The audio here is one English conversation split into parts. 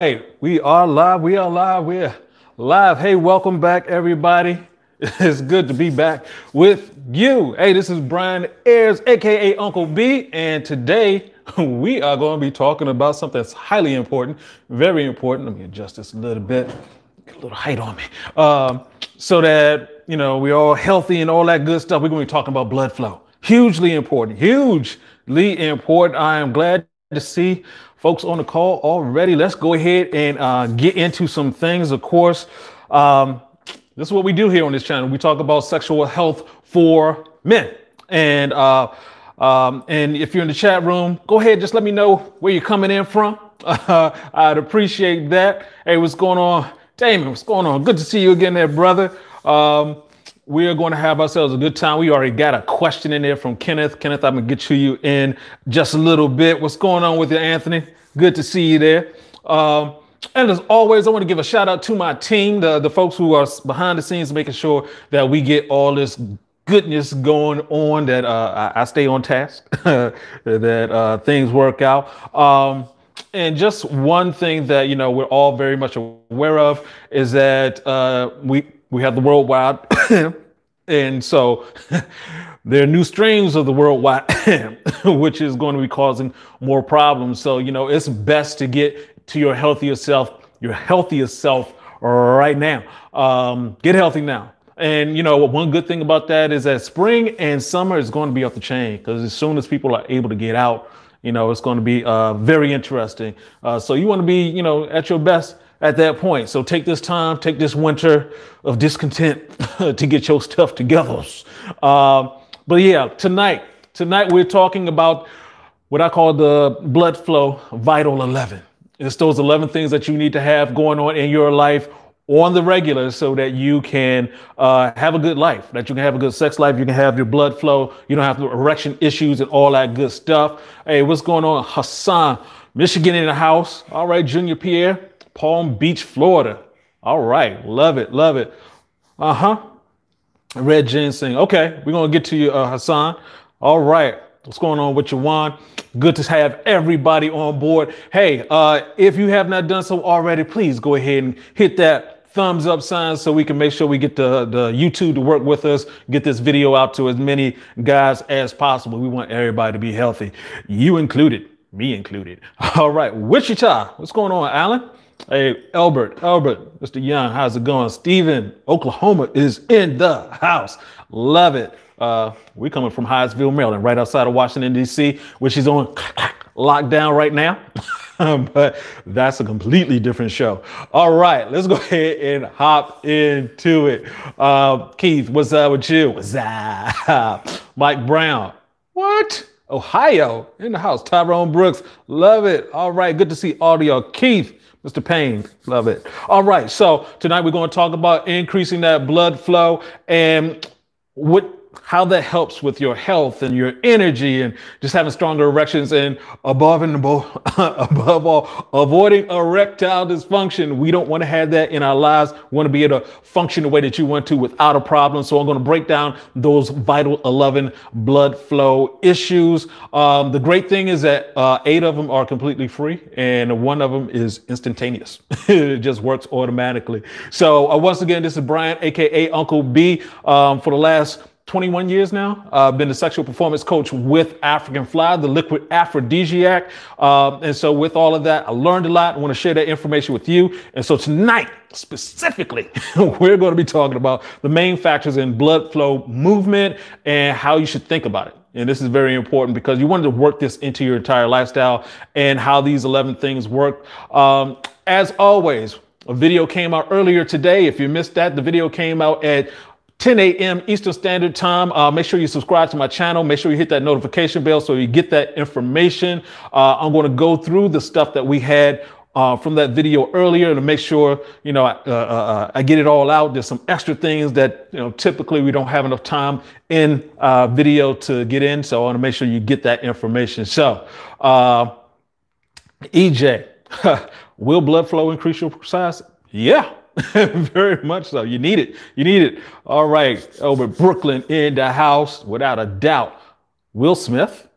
Hey, we are live. We are live. We're live. Hey, welcome back, everybody. It's good to be back with you. Hey, this is Brian Ayers, aka Uncle B, and today we are going to be talking about something that's highly important, very important. Let me adjust this a little bit, get a little height on me, um, so that you know we're all healthy and all that good stuff. We're going to be talking about blood flow. Hugely important. Hugely important. I am glad to see folks on the call already. Let's go ahead and uh, get into some things. Of course, um, this is what we do here on this channel. We talk about sexual health for men. And uh, um, and if you're in the chat room, go ahead, just let me know where you're coming in from. Uh, I'd appreciate that. Hey, what's going on? Damon, what's going on? Good to see you again there, brother. Um, we are going to have ourselves a good time. We already got a question in there from Kenneth. Kenneth, I'm to get to you in just a little bit. What's going on with you, Anthony? Good to see you there. Um, and as always, I want to give a shout out to my team, the, the folks who are behind the scenes, making sure that we get all this goodness going on, that uh, I, I, stay on task, that uh, things work out. Um, and just one thing that you know we're all very much aware of is that uh, we we have the worldwide, and so there are new strains of the worldwide, which is going to be causing more problems. So you know it's best to get to your healthiest self, your healthiest self right now. Um, get healthy now. And you know, one good thing about that is that spring and summer is going to be off the chain because as soon as people are able to get out, you know, it's going to be uh, very interesting. Uh, so you want to be, you know, at your best at that point. So take this time, take this winter of discontent to get your stuff together. Uh, but yeah, tonight, tonight we're talking about what I call the blood flow vital 11. It's those 11 things that you need to have going on in your life on the regular so that you can uh, have a good life, that you can have a good sex life, you can have your blood flow, you don't have erection issues and all that good stuff. Hey, what's going on? Hassan, Michigan in the house. All right, Junior Pierre. Palm Beach, Florida. All right, love it, love it. Uh huh. Red ginseng. Okay, we're gonna get to you, uh, Hassan. All right, what's going on with you, Juan? Good to have everybody on board. Hey, uh, if you have not done so already, please go ahead and hit that thumbs up sign so we can make sure we get the, the YouTube to work with us, get this video out to as many guys as possible. We want everybody to be healthy, you included, me included. All right, Wichita, what's going on, Alan? Hey, Albert, Albert, Mr. Young, how's it going? Steven, Oklahoma is in the house. Love it. Uh, we're coming from Hyattsville, Maryland, right outside of Washington, D.C., which is on lockdown right now. but that's a completely different show. All right, let's go ahead and hop into it. Uh, Keith, what's up with you? What's up? Mike Brown, what? Ohio in the house. Tyrone Brooks, love it. All right, good to see all of y'all. Keith, Mr. Payne, love it. All right, so tonight we're going to talk about increasing that blood flow and what how that helps with your health and your energy and just having stronger erections and above and above, above all, avoiding erectile dysfunction. We don't want to have that in our lives. We want to be able to function the way that you want to without a problem. So I'm going to break down those vital 11 blood flow issues. Um, the great thing is that uh, eight of them are completely free and one of them is instantaneous. it just works automatically. So uh, once again, this is Brian, aka Uncle B. Um, for the last 21 years now. I've uh, been a sexual performance coach with African Fly, the liquid aphrodisiac. Uh, and so, with all of that, I learned a lot. I want to share that information with you. And so, tonight, specifically, we're going to be talking about the main factors in blood flow movement and how you should think about it. And this is very important because you want to work this into your entire lifestyle and how these 11 things work. Um, as always, a video came out earlier today. If you missed that, the video came out at 10 a.m. Eastern Standard Time. Uh, make sure you subscribe to my channel. Make sure you hit that notification bell so you get that information. Uh, I'm going to go through the stuff that we had uh, from that video earlier to make sure you know I, uh, uh, uh, I, get it all out. There's some extra things that you know typically we don't have enough time in video to get in, so I want to make sure you get that information. So, EJ, will blood flow increase your size? Yeah. Very much so. You need it. You need it. All right. Over Brooklyn in the house, without a doubt. Will Smith.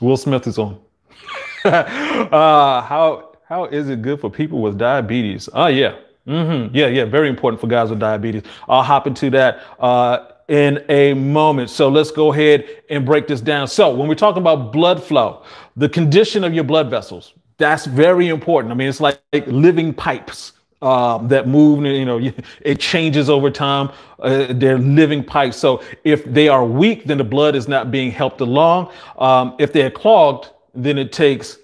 Will Smith is on. uh, how how is it good for people with diabetes? Oh, yeah. Mm-hmm. Yeah, yeah. Very important for guys with diabetes. I'll hop into that uh, in a moment. So let's go ahead and break this down. So when we're talking about blood flow, the condition of your blood vessels, that's very important. I mean, it's like, like living pipes. Um, that move, you know, it changes over time. Uh, they're living pipes. So if they are weak, then the blood is not being helped along. Um, if they're clogged, then it takes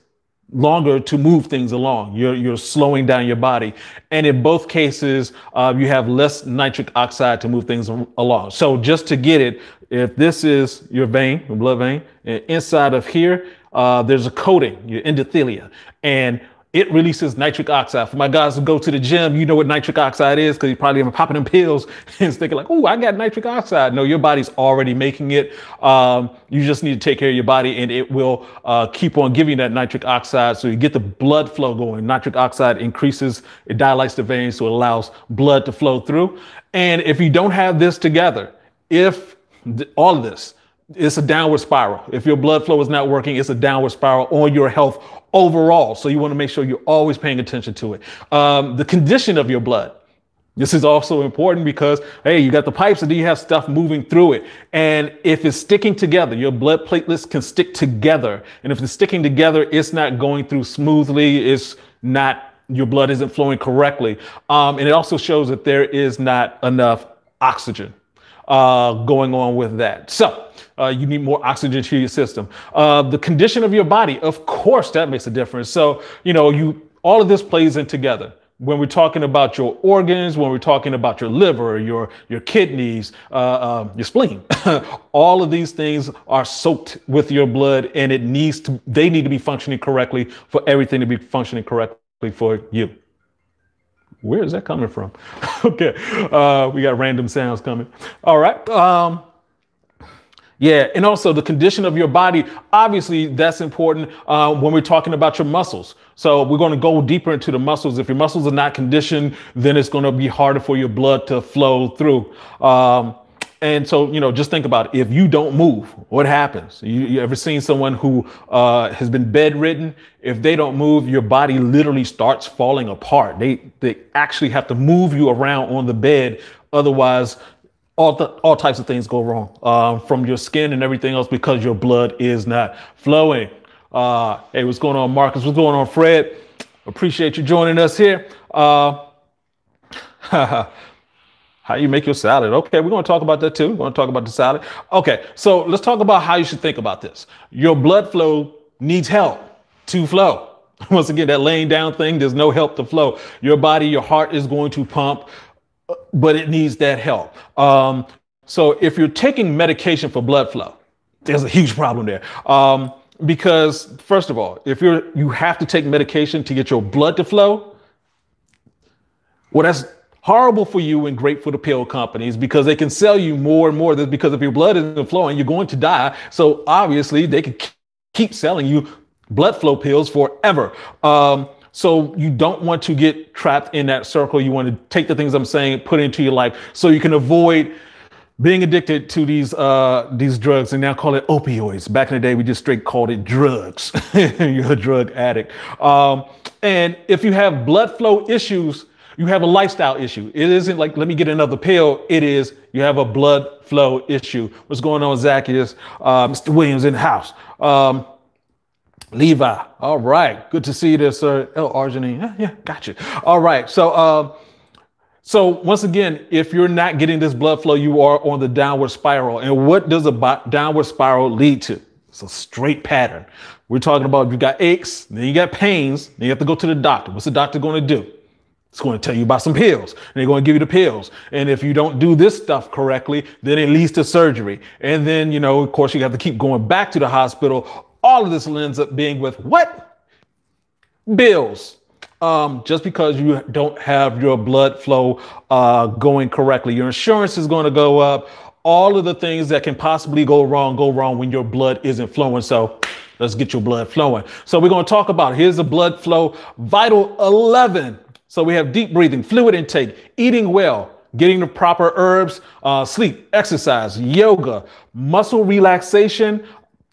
longer to move things along. You're, you're slowing down your body. And in both cases, uh, you have less nitric oxide to move things along. So just to get it, if this is your vein, your blood vein, inside of here, uh, there's a coating, your endothelia. And it releases nitric oxide. For my guys who go to the gym, you know what nitric oxide is because you probably been popping them pills and thinking like, oh, I got nitric oxide. No, your body's already making it. Um, you just need to take care of your body and it will uh, keep on giving that nitric oxide so you get the blood flow going. Nitric oxide increases, it dilates the veins so it allows blood to flow through. And if you don't have this together, if th- all of this, it's a downward spiral. If your blood flow is not working, it's a downward spiral on your health overall. So you want to make sure you're always paying attention to it. Um, the condition of your blood. This is also important because, hey, you got the pipes and then you have stuff moving through it. And if it's sticking together, your blood platelets can stick together. And if it's sticking together, it's not going through smoothly. It's not, your blood isn't flowing correctly. Um, and it also shows that there is not enough oxygen uh, going on with that. So uh, you need more oxygen to your system. Uh, the condition of your body, of course, that makes a difference. So, you know, you all of this plays in together when we're talking about your organs, when we're talking about your liver, your your kidneys, uh, uh, your spleen, all of these things are soaked with your blood, and it needs to. They need to be functioning correctly for everything to be functioning correctly for you. Where is that coming from? okay, uh, we got random sounds coming. All right. Um, yeah, and also the condition of your body. Obviously, that's important uh, when we're talking about your muscles. So we're going to go deeper into the muscles. If your muscles are not conditioned, then it's going to be harder for your blood to flow through. Um, and so, you know, just think about it. If you don't move, what happens? You, you ever seen someone who uh, has been bedridden? If they don't move, your body literally starts falling apart. They they actually have to move you around on the bed. Otherwise, all the, all types of things go wrong um, from your skin and everything else because your blood is not flowing. Uh, hey, what's going on, Marcus? What's going on, Fred? Appreciate you joining us here. How you make your salad. Okay, we're going to talk about that too. We're going to talk about the salad. Okay, so let's talk about how you should think about this. Your blood flow needs help to flow. Once again, that laying down thing, there's no help to flow. Your body, your heart is going to pump, but it needs that help. Um, so if you're taking medication for blood flow, there's a huge problem there. Um, because first of all, if you're you have to take medication to get your blood to flow, well, that's horrible for you and great for the pill companies because they can sell you more and more. Because if your blood isn't flowing, you're going to die. So obviously they can keep selling you blood flow pills forever. Um, so you don't want to get trapped in that circle. You want to take the things I'm saying, put into your life so you can avoid being addicted to these uh, these drugs and now call it opioids. Back in the day, we just straight called it drugs. You're a drug addict. Um, and if you have blood flow issues, you have a lifestyle issue. It isn't like, let me get another pill. It is, you have a blood flow issue. What's going on, Zacchaeus? Uh, Mr. Williams in the house. Um, Levi. All right. Good to see you there, sir. L-arginine. Yeah, yeah, gotcha. All right. So, uh, so once again, if you're not getting this blood flow, you are on the downward spiral. And what does a downward spiral lead to? It's a straight pattern. We're talking about you got aches, then you got pains, then you have to go to the doctor. What's the doctor going to do? It's going to tell you about some pills and they're going to give you the pills. And if you don't do this stuff correctly, then it leads to surgery. And then, you know, of course, you have to keep going back to the hospital. All of this ends up being with what? Bills. Um, just because you don't have your blood flow uh, going correctly, your insurance is going to go up. All of the things that can possibly go wrong go wrong when your blood isn't flowing. So let's get your blood flowing. So we're going to talk about here's the blood flow vital 11 so we have deep breathing, fluid intake, eating well, getting the proper herbs, uh, sleep, exercise, yoga, muscle relaxation,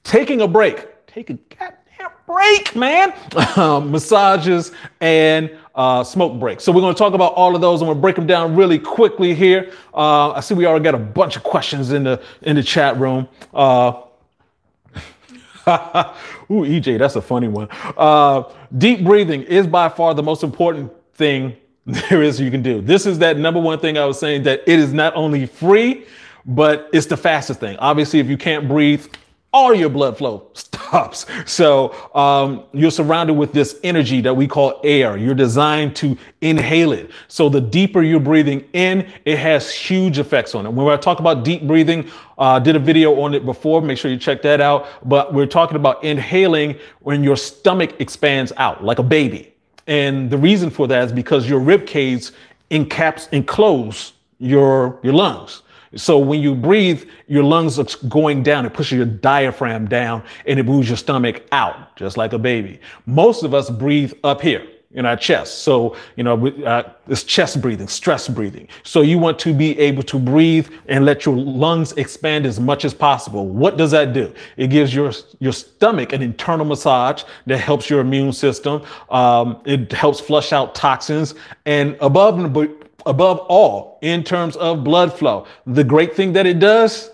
taking a break. Take a goddamn break, man. Um, massages and uh, smoke breaks. So we're going to talk about all of those. I'm going to break them down really quickly here. Uh, I see we already got a bunch of questions in the in the chat room. Uh, Ooh, EJ, that's a funny one. Uh, deep breathing is by far the most important thing there is you can do. This is that number one thing I was saying that it is not only free, but it's the fastest thing. Obviously, if you can't breathe, all your blood flow stops. So um, you're surrounded with this energy that we call air. You're designed to inhale it. So the deeper you're breathing in, it has huge effects on it. When I talk about deep breathing, uh, did a video on it before. Make sure you check that out. But we're talking about inhaling when your stomach expands out like a baby. And the reason for that is because your rib cage encaps enclose your your lungs. So when you breathe, your lungs are going down. It pushes your diaphragm down and it moves your stomach out, just like a baby. Most of us breathe up here in our chest. So, you know, uh, it's chest breathing, stress breathing. So you want to be able to breathe and let your lungs expand as much as possible. What does that do? It gives your, your stomach an internal massage that helps your immune system. Um, it helps flush out toxins and above above all, in terms of blood flow, the great thing that it does,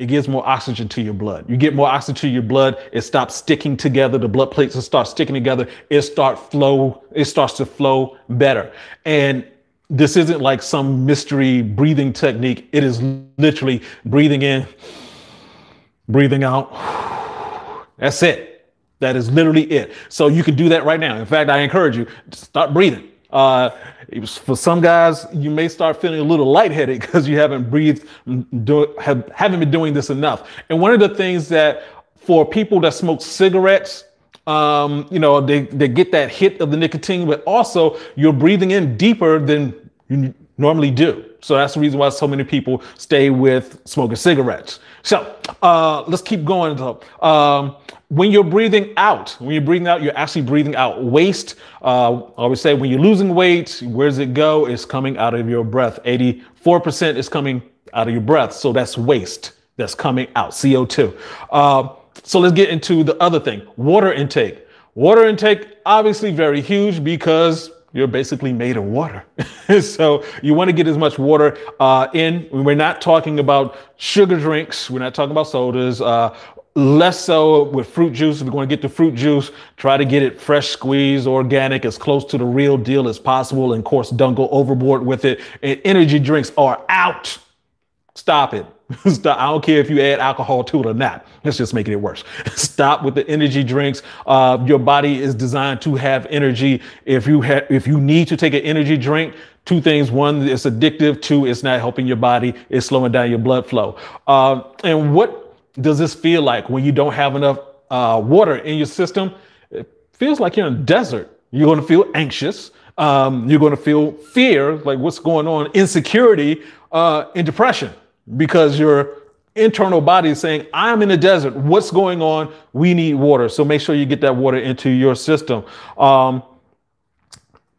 it gives more oxygen to your blood. You get more oxygen to your blood, it stops sticking together. The blood plates will start sticking together. It start flow. It starts to flow better. And this isn't like some mystery breathing technique. It is literally breathing in, breathing out. That's it. That is literally it. So you can do that right now. In fact, I encourage you to start breathing. Uh, for some guys, you may start feeling a little lightheaded because you haven't breathed, do, have, haven't been doing this enough. And one of the things that for people that smoke cigarettes, um, you know, they, they get that hit of the nicotine, but also you're breathing in deeper than you normally do. So that's the reason why so many people stay with smoking cigarettes. So uh, let's keep going. Though. Um, when you're breathing out, when you're breathing out, you're actually breathing out waste. Uh, I always say when you're losing weight, where does it go? It's coming out of your breath. 84% is coming out of your breath. So that's waste that's coming out, CO2. Uh, so let's get into the other thing water intake. Water intake, obviously, very huge because you're basically made of water. so you want to get as much water uh, in. We're not talking about sugar drinks. We're not talking about sodas. Uh, less so with fruit juice. If you're going to get the fruit juice, try to get it fresh squeezed, organic, as close to the real deal as possible. And of course, don't go overboard with it. And energy drinks are out. Stop it. Stop. I don't care if you add alcohol to it or not. Let's just making it worse. Stop with the energy drinks. Uh, your body is designed to have energy. If you have, if you need to take an energy drink, two things: one, it's addictive. Two, it's not helping your body. It's slowing down your blood flow. Uh, and what does this feel like when you don't have enough uh, water in your system? It feels like you're in a desert. You're going to feel anxious. Um, you're going to feel fear, like what's going on, insecurity, uh, and depression because your internal body is saying, I'm in a desert. What's going on? We need water. So make sure you get that water into your system. Um,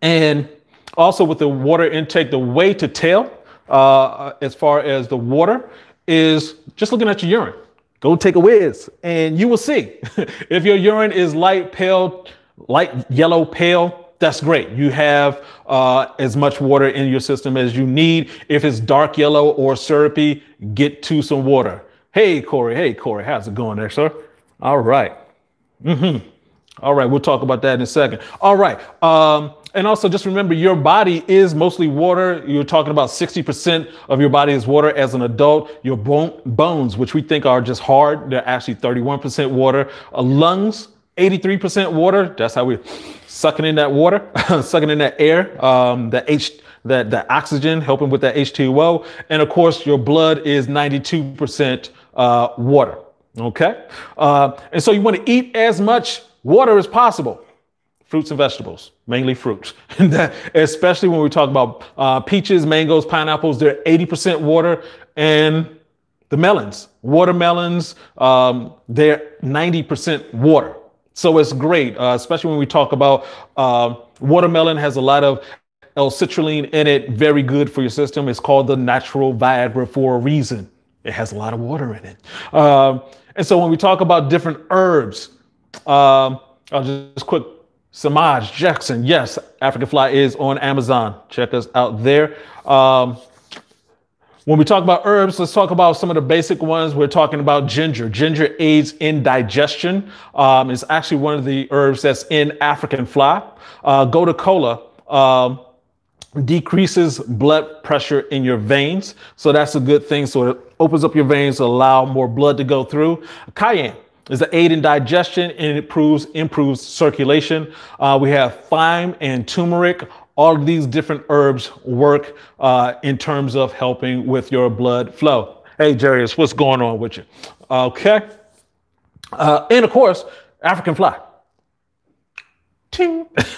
and also with the water intake, the way to tell uh, as far as the water is just looking at your urine. Go take a whiz and you will see. if your urine is light pale, light yellow pale, that's great. You have uh, as much water in your system as you need. If it's dark yellow or syrupy, get to some water. Hey, Corey. Hey, Corey. How's it going there, sir? All right. Mm-hmm. All right. We'll talk about that in a second. All right. Um, and also just remember your body is mostly water. You're talking about 60% of your body is water as an adult. Your bone, bones, which we think are just hard, they're actually 31% water. Uh, lungs, 83% water. That's how we're sucking in that water, sucking in that air, um, that H, that, that oxygen, helping with that H2O. And of course, your blood is 92% uh, water. Okay. Uh, and so you want to eat as much water as possible fruits and vegetables, mainly fruits. And that, especially when we talk about uh, peaches, mangoes, pineapples, they're 80% water. And the melons, watermelons, um, they're 90% water. So it's great, uh, especially when we talk about uh, watermelon has a lot of L-citrulline in it, very good for your system. It's called the natural Viagra for a reason. It has a lot of water in it. Um, and so when we talk about different herbs, um, I'll just quick Samaj Jackson. Yes, African Fly is on Amazon. Check us out there. Um, when we talk about herbs, let's talk about some of the basic ones. We're talking about ginger. Ginger aids in digestion. Um, it's actually one of the herbs that's in African fly. Uh, Gotu kola um, decreases blood pressure in your veins. So that's a good thing. So it opens up your veins to allow more blood to go through. Cayenne is an aid in digestion and it improves, improves circulation. Uh, we have thyme and turmeric all of these different herbs work uh, in terms of helping with your blood flow. Hey, Jarius, what's going on with you? Okay. Uh, and of course, African fly. Ting.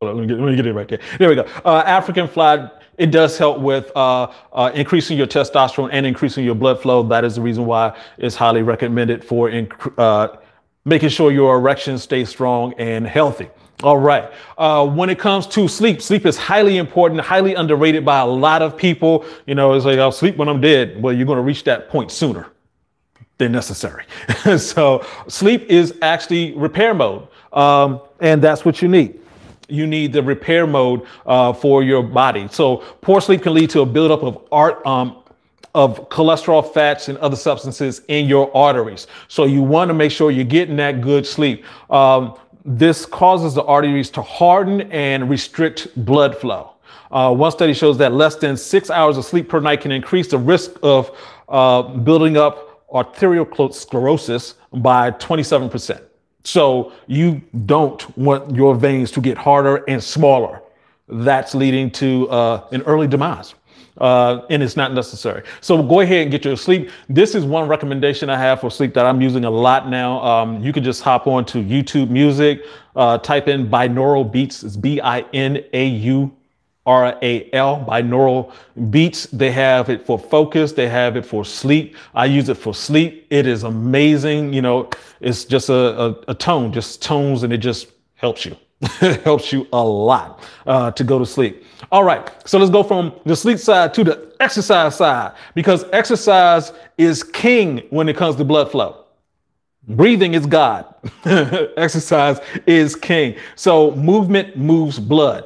Let me, get, let me get it right there. There we go. Uh, African fly, it does help with uh, uh, increasing your testosterone and increasing your blood flow. That is the reason why it's highly recommended for uh, making sure your erection stays strong and healthy. All right. Uh, when it comes to sleep, sleep is highly important, highly underrated by a lot of people. You know, it's like, I'll sleep when I'm dead. Well, you're going to reach that point sooner than necessary. so, sleep is actually repair mode. Um, and that's what you need. You need the repair mode uh, for your body. So, poor sleep can lead to a buildup of art, um, of cholesterol, fats, and other substances in your arteries. So you want to make sure you're getting that good sleep. Um, this causes the arteries to harden and restrict blood flow. Uh, one study shows that less than six hours of sleep per night can increase the risk of uh, building up arteriosclerosis by 27%. So you don't want your veins to get harder and smaller. That's leading to uh, an early demise uh, and it's not necessary. So go ahead and get your sleep. This is one recommendation I have for sleep that I'm using a lot now. Um, you can just hop on to YouTube Music, uh, type in binaural beats. It's B-I-N-A-U R-A-L, binaural beats. They have it for focus. They have it for sleep. I use it for sleep. It is amazing. You know, it's just a, a, a tone, just tones, and it just helps you. it helps you a lot uh, to go to sleep. All right, so let's go from the sleep side to the exercise side because exercise is king when it comes to blood flow. Breathing is God. exercise is king. So movement moves blood.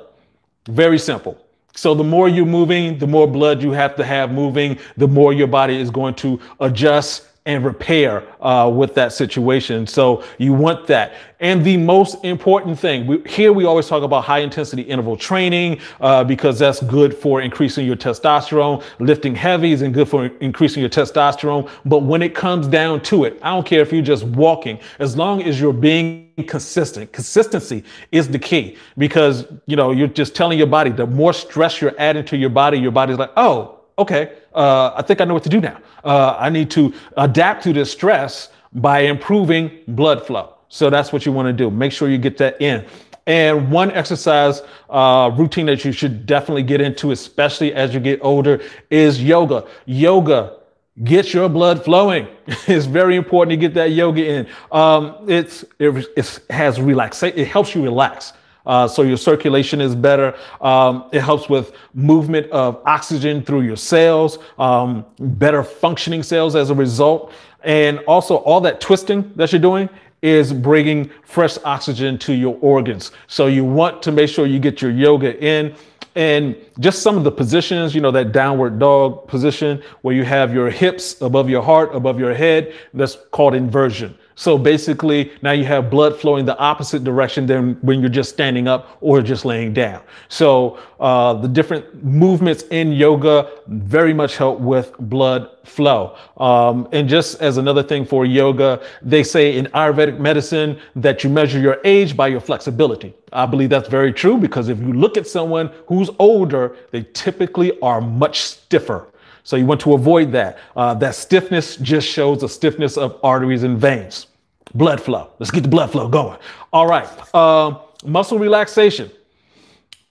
Very simple. So the more you're moving, the more blood you have to have moving, the more your body is going to adjust and repair uh, with that situation. So you want that. And the most important thing we, here, we always talk about high intensity interval training uh, because that's good for increasing your testosterone. Lifting heavy is good for increasing your testosterone. But when it comes down to it, I don't care if you're just walking, as long as you're being consistent. Consistency is the key because you know you're just telling your body the more stress you're adding to your body, your body's like, oh, okay, uh, I think I know what to do now. Uh, I need to adapt to this stress by improving blood flow. So that's what you want to do. Make sure you get that in. And one exercise uh, routine that you should definitely get into, especially as you get older, is yoga. Yoga gets your blood flowing. it's very important to get that yoga in. Um, it's it, it has relaxation. It helps you relax. Uh, so your circulation is better. Um, it helps with movement of oxygen through your cells, um, better functioning cells as a result. And also all that twisting that you're doing is bringing fresh oxygen to your organs. So you want to make sure you get your yoga in and just some of the positions, you know, that downward dog position where you have your hips above your heart, above your head, that's called inversion. So basically, now you have blood flowing the opposite direction than when you're just standing up or just laying down. So uh, the different movements in yoga very much help with blood flow. Um, and just as another thing for yoga, they say in Ayurvedic medicine that you measure your age by your flexibility. I believe that's very true because if you look at someone who's older, they typically are much stiffer so you want to avoid that. Uh, that stiffness just shows a stiffness of arteries and veins blood flow. Let's get the blood flow going. All right. Uh, muscle relaxation.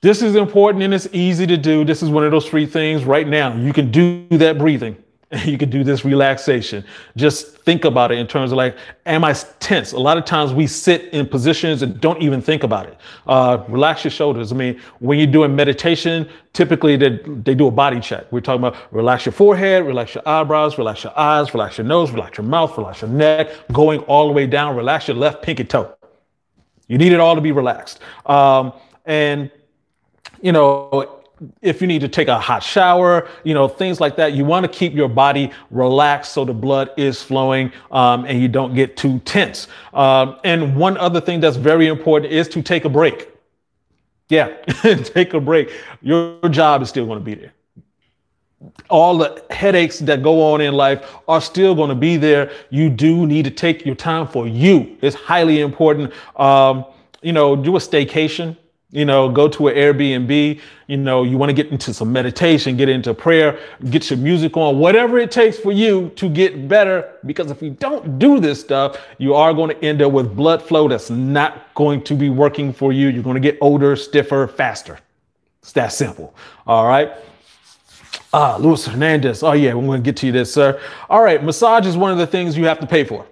This is important and it's easy to do. This is one of those three things right now. You can do that breathing. You can do this relaxation. Just think about it in terms of like, am I tense? A lot of times we sit in positions and don't even think about it. Uh, relax your shoulders. I mean, when you're doing meditation, typically they, they do a body check. We're talking about relax your forehead, relax your eyebrows, relax your eyes, relax your nose, relax your mouth, relax your neck, going all the way down, relax your left pinky toe. You need it all to be relaxed. Um, and, you know, if you need to take a hot shower, you know, things like that, you want to keep your body relaxed so the blood is flowing um, and you don't get too tense. Um, and one other thing that's very important is to take a break. Yeah, take a break. Your job is still going to be there all the headaches that go on in life are still going to be there. You do need to take your time for you. It's highly important. Um, you know, do a staycation you know, go to an Airbnb, you know, you want to get into some meditation, get into prayer, get your music on, whatever it takes for you to get better. Because if you don't do this stuff, you are going to end up with blood flow that's not going to be working for you. You're going to get older, stiffer, faster. It's that simple. All right. Ah, Luis Hernandez. Oh, yeah, we're going to get to you this, sir. All right. Massage is one of the things you have to pay for.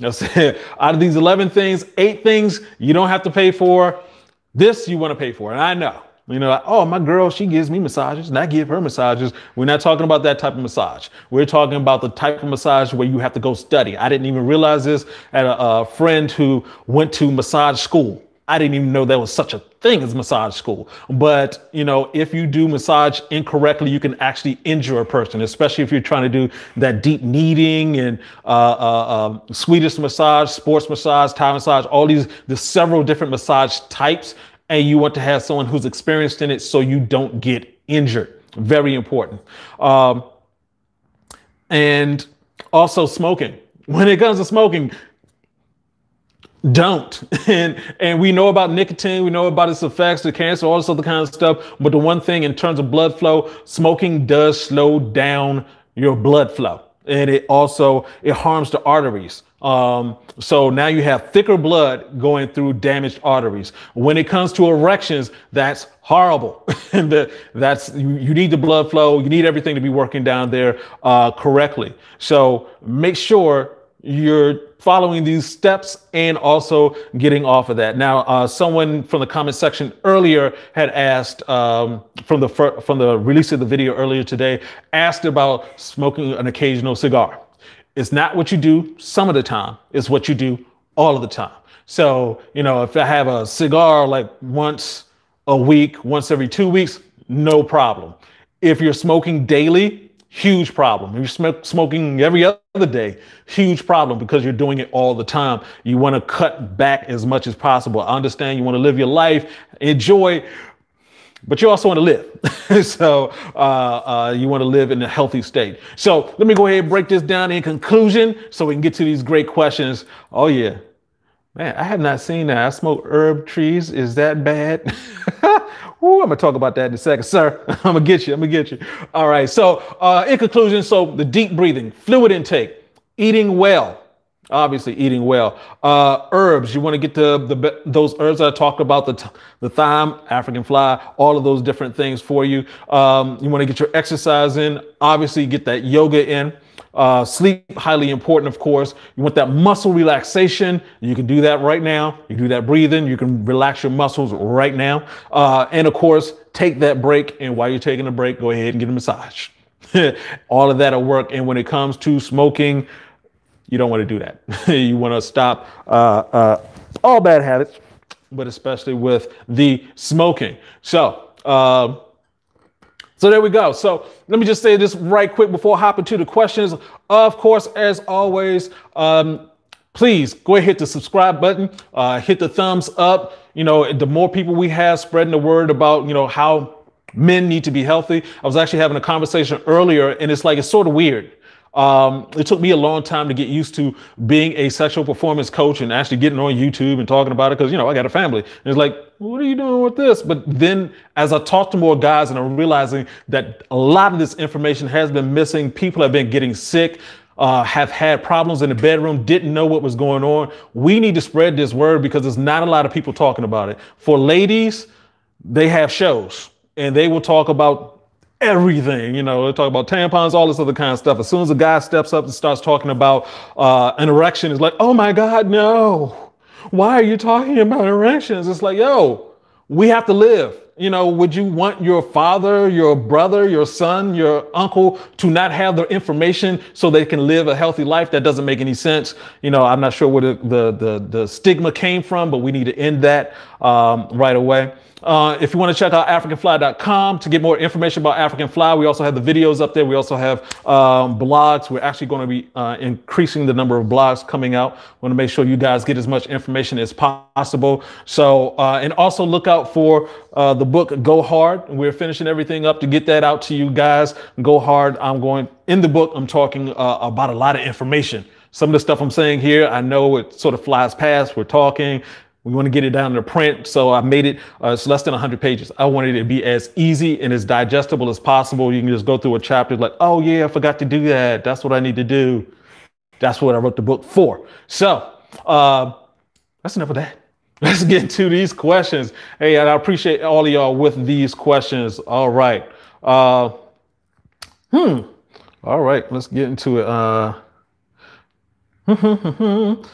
Out of these 11 things, eight things you don't have to pay for this you want to pay for. And I know, you know, oh, my girl, she gives me massages and I give her massages. We're not talking about that type of massage. We're talking about the type of massage where you have to go study. I didn't even realize this at a, a friend who went to massage school. I didn't even know there was such a thing as massage school. But, you know, if you do massage incorrectly, you can actually injure a person, especially if you're trying to do that deep kneading and uh, uh, um, Swedish massage, sports massage, Thai massage, all these, there's several different massage types. And you want to have someone who's experienced in it so you don't get injured. Very important. Um, and also smoking. When it comes to smoking, don't. And and we know about nicotine we know about its effects to cancer all this other kind of stuff. But the one thing in terms of blood flow smoking does slow down your blood flow. And it also it harms the arteries. Um, so now you have thicker blood going through damaged arteries. When it comes to erections that's horrible. And that's you, you, need the blood flow. You need everything to be working down there uh, correctly. So make sure you're following these steps and also getting off of that. Now, uh, someone from the comment section earlier had asked um, from the fir- from the release of the video earlier today, asked about smoking an occasional cigar. It's not what you do some of the time; it's what you do all of the time. So, you know, if I have a cigar like once a week, once every two weeks, no problem. If you're smoking daily, huge problem. If you're smoking every other day, huge problem because you're doing it all the time. You want to cut back as much as possible. I understand you want to live your life, enjoy, but you also want to live. so uh, uh, you want to live in a healthy state. So let me go ahead and break this down in conclusion so we can get to these great questions. Oh, yeah. Man, I have not seen that. I smoke herb trees. Is that bad? I'm gonna talk about that in a second, sir. I'm gonna get you. I'm gonna get you. All right. So, uh, in conclusion, so the deep breathing, fluid intake, eating well, obviously eating well. Uh, herbs, you want to get the, the those herbs I talked about, the the thyme, African fly, all of those different things for you. Um, you want to get your exercise in. Obviously, get that yoga in. Uh, sleep, highly important, of course. You want that muscle relaxation. You can do that right now. You do that breathing. You can relax your muscles right now. Uh, and of course, take that break. And while you're taking a break, go ahead and get a massage. All of that will work. And when it comes to smoking, you don't want to do that. you want to stop uh, uh, all bad habits, but especially with the smoking. So, uh, so there we go. So let me just say this right quick before hopping to the questions. Of course, as always, um, please go ahead hit the subscribe button, uh, hit the thumbs up. You know, the more people we have spreading the word about, you know, how men need to be healthy. I was actually having a conversation earlier and it's like, it's sort of weird um, it took me a long time to get used to being a sexual performance coach and actually getting on YouTube and talking about it because, you know, I got a family. And it's like, what are you doing with this? But then as I talk to more guys and I'm realizing that a lot of this information has been missing, people have been getting sick. Uh, have had problems in the bedroom, didn't know what was going on. We need to spread this word because there's not a lot of people talking about it. For ladies, they have shows and they will talk about everything. You know, they talk about tampons, all this other kind of stuff. As soon as a guy steps up and starts talking about uh, an erection, it's like, oh my God, no. Why are you talking about erections? It's like, yo, we have to live. you know, would you want your father, your brother, your son, your uncle to not have the information so they can live a healthy life? That doesn't make any sense. You know, I'm not sure where the, the, the, the stigma came from, but we need to end that um, right away. Uh, if you want to check out AfricanFly.com to get more information about African Fly, we also have the videos up there. We also have um, blogs. We're actually going to be uh, increasing the number of blogs coming out. Want to make sure you guys get as much information as possible. So, uh, and also look out for uh, the book Go Hard. We're finishing everything up to get that out to you guys. Go Hard. I'm going in the book. I'm talking uh, about a lot of information. Some of the stuff I'm saying here, I know it sort of flies past. We're talking we want to get it down to print, so I made it. Uh, it's less than 100 pages. I wanted it to be as easy and as digestible as possible. You can just go through a chapter like, oh yeah, I forgot to do that. That's what I need to do. That's what I wrote the book for. So uh, that's enough of that. Let's get to these questions. Hey, and I appreciate all of y'all with these questions. All right. Uh, hmm. All right. Let's get into it. Uh,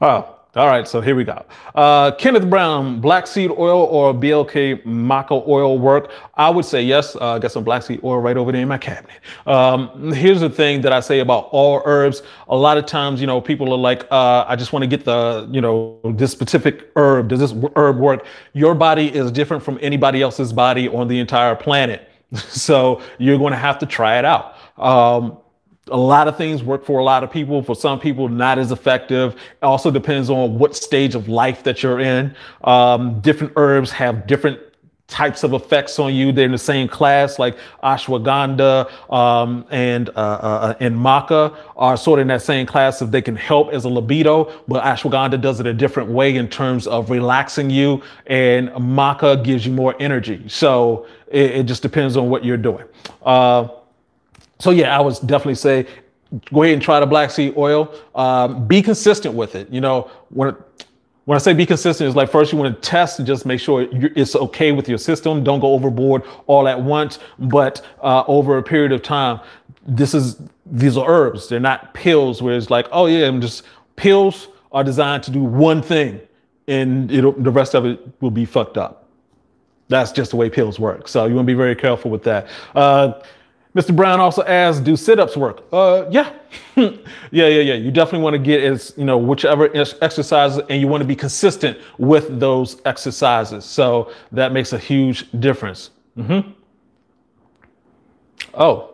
Oh, all right. So here we go. Uh, Kenneth Brown, black seed oil or BLK maca oil work? I would say yes. Uh, got some black seed oil right over there in my cabinet. Um, here's the thing that I say about all herbs. A lot of times, you know, people are like, uh, I just want to get the, you know, this specific herb. Does this herb work? Your body is different from anybody else's body on the entire planet. so you're going to have to try it out. Um, a lot of things work for a lot of people. For some people, not as effective. It also depends on what stage of life that you're in. Um, different herbs have different types of effects on you. They're in the same class, like ashwagandha um, and uh, uh, and maca are sort of in that same class if they can help as a libido. But ashwagandha does it a different way in terms of relaxing you, and maca gives you more energy. So it, it just depends on what you're doing. Uh, so yeah, I would definitely say go ahead and try the black seed oil. Um, be consistent with it. You know, when when I say be consistent, it's like first you want to test and just make sure it's okay with your system. Don't go overboard all at once, but uh, over a period of time. This is these are herbs. They're not pills where it's like, oh yeah, I'm just pills are designed to do one thing, and it'll, the rest of it will be fucked up. That's just the way pills work. So you want to be very careful with that. Uh, Mr. Brown also asked, do sit-ups work? Uh, yeah, yeah, yeah, yeah. You definitely want to get as, you know, whichever exercises and you want to be consistent with those exercises. So that makes a huge difference. Mm-hmm. Oh,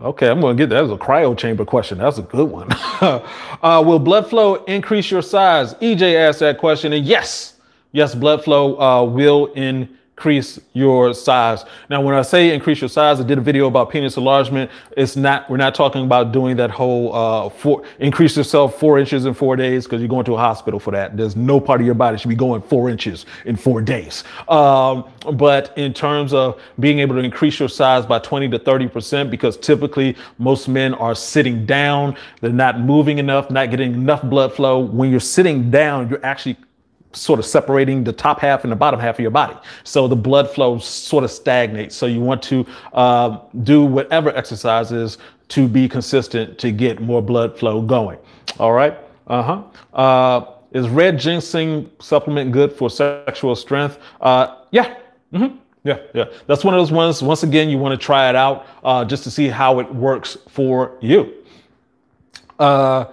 okay. I'm going to get that as a cryo chamber question. That's a good one. uh, will blood flow increase your size? EJ asked that question and yes, yes, blood flow uh, will increase increase your size. Now, when I say increase your size, I did a video about penis enlargement. It's not, we're not talking about doing that whole uh, four, increase yourself four inches in four days because you're going to a hospital for that. There's no part of your body should be going four inches in four days. Um, but in terms of being able to increase your size by 20 to 30%, because typically most men are sitting down, they're not moving enough, not getting enough blood flow. When you're sitting down, you're actually sort of separating the top half and the bottom half of your body. So the blood flow sort of stagnates. So you want to uh, do whatever exercises to be consistent to get more blood flow going. All right. Uh-huh. Uh, is red ginseng supplement good for sexual strength? Uh, yeah. Mm-hmm. Yeah, yeah. That's one of those ones. Once again, you want to try it out uh, just to see how it works for you. Uh,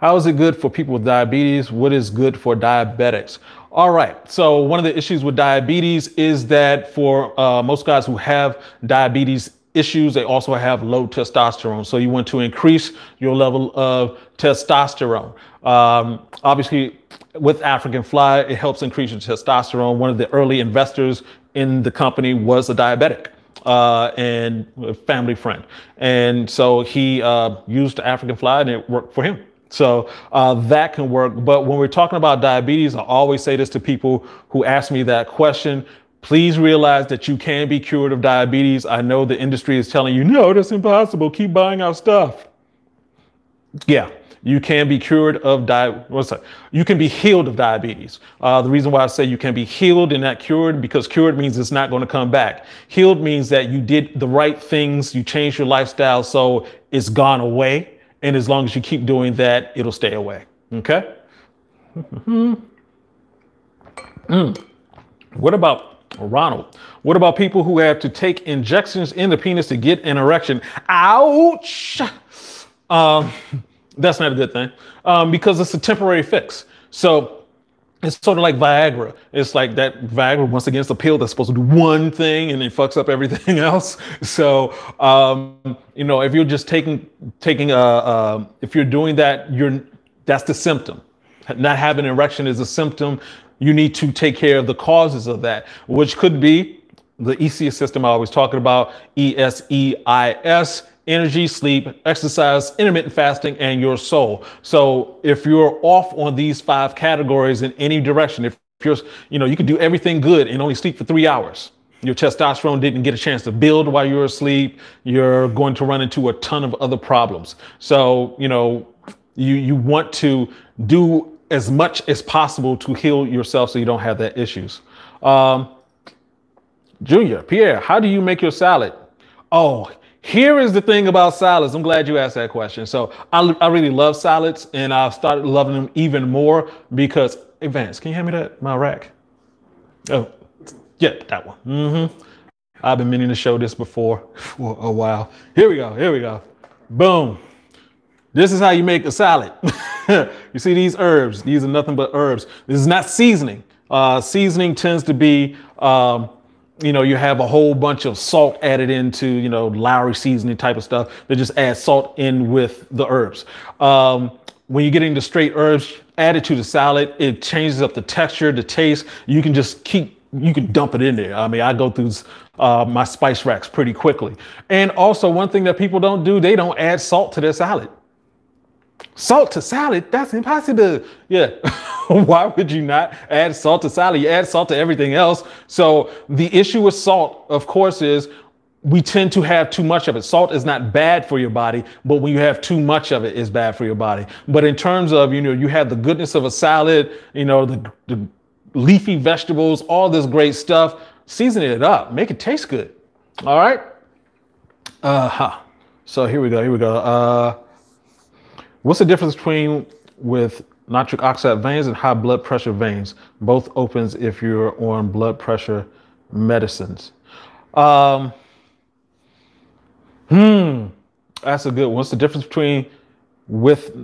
how is it good for people with diabetes? What is good for diabetics? All right. So one of the issues with diabetes is that for uh, most guys who have diabetes issues, they also have low testosterone. So you want to increase your level of testosterone. Um, obviously, with African Fly, it helps increase your testosterone. One of the early investors in the company was a diabetic. Uh, and a family friend. And so he uh, used African Fly and it worked for him. So uh, that can work. But when we're talking about diabetes, I always say this to people who ask me that question. Please realize that you can be cured of diabetes. I know the industry is telling you, no, that's impossible. Keep buying our stuff. Yeah, you can be cured of diabetes. You can be healed of diabetes. Uh, the reason why I say you can be healed and not cured, because cured means it's not going to come back. Healed means that you did the right things, you changed your lifestyle, so it's gone away. And as long as you keep doing that, it'll stay away. Okay? mm. What about Ronald? What about people who have to take injections in the penis to get an erection? Ouch! Um, that's not a good thing um, because it's a temporary fix. So it's sort of like Viagra. It's like that Viagra, once again, it's a pill that's supposed to do one thing and it fucks up everything else. So, um, you know, if you're just taking, taking, a, if you're doing that, you're, that's the symptom. Not having an erection is a symptom. You need to take care of the causes of that, which could be the ESEIS system I was talking about, E S E I S energy, sleep, exercise, intermittent fasting, and your soul. So if you're off on these five categories in any direction, if you're, you know, you can do everything good and only sleep for three hours. Your testosterone didn't get a chance to build while you're asleep. You're going to run into a ton of other problems. So, you know, you, you want to do as much as possible to heal yourself so you don't have that issues. Um, Junior, Pierre, how do you make your salad? Oh, here is the thing about salads. I'm glad you asked that question. So I, I really love salads and I've started loving them even more because, hey can you hand me that, my rack? Oh, yeah, that one. Mm-hmm. I've been meaning to show this before for a while. Here we go, here we go. Boom. This is how you make a salad. you see these herbs, these are nothing but herbs. This is not seasoning. Uh, seasoning tends to be um, you know, you have a whole bunch of salt added into, you know, Lowry seasoning type of stuff. They just add salt in with the herbs. Um, when you get into straight herbs added to the salad, it changes up the texture, the taste. You can just keep, you can dump it in there. I mean, I go through uh, my spice racks pretty quickly. And also, one thing that people don't do, they don't add salt to their salad. Salt to salad? That's impossible. Yeah. Why would you not add salt to salad? You add salt to everything else. So the issue with salt, of course, is we tend to have too much of it. Salt is not bad for your body, but when you have too much of it, it's bad for your body. But in terms of, you know, you have the goodness of a salad, you know, the, the leafy vegetables, all this great stuff, season it up, make it taste good. All right. Uh huh. So here we go. Here we go. Uh, What's the difference between with nitric oxide veins and high blood pressure veins? Both opens if you're on blood pressure medicines. Um, hmm, that's a good one. What's the difference between with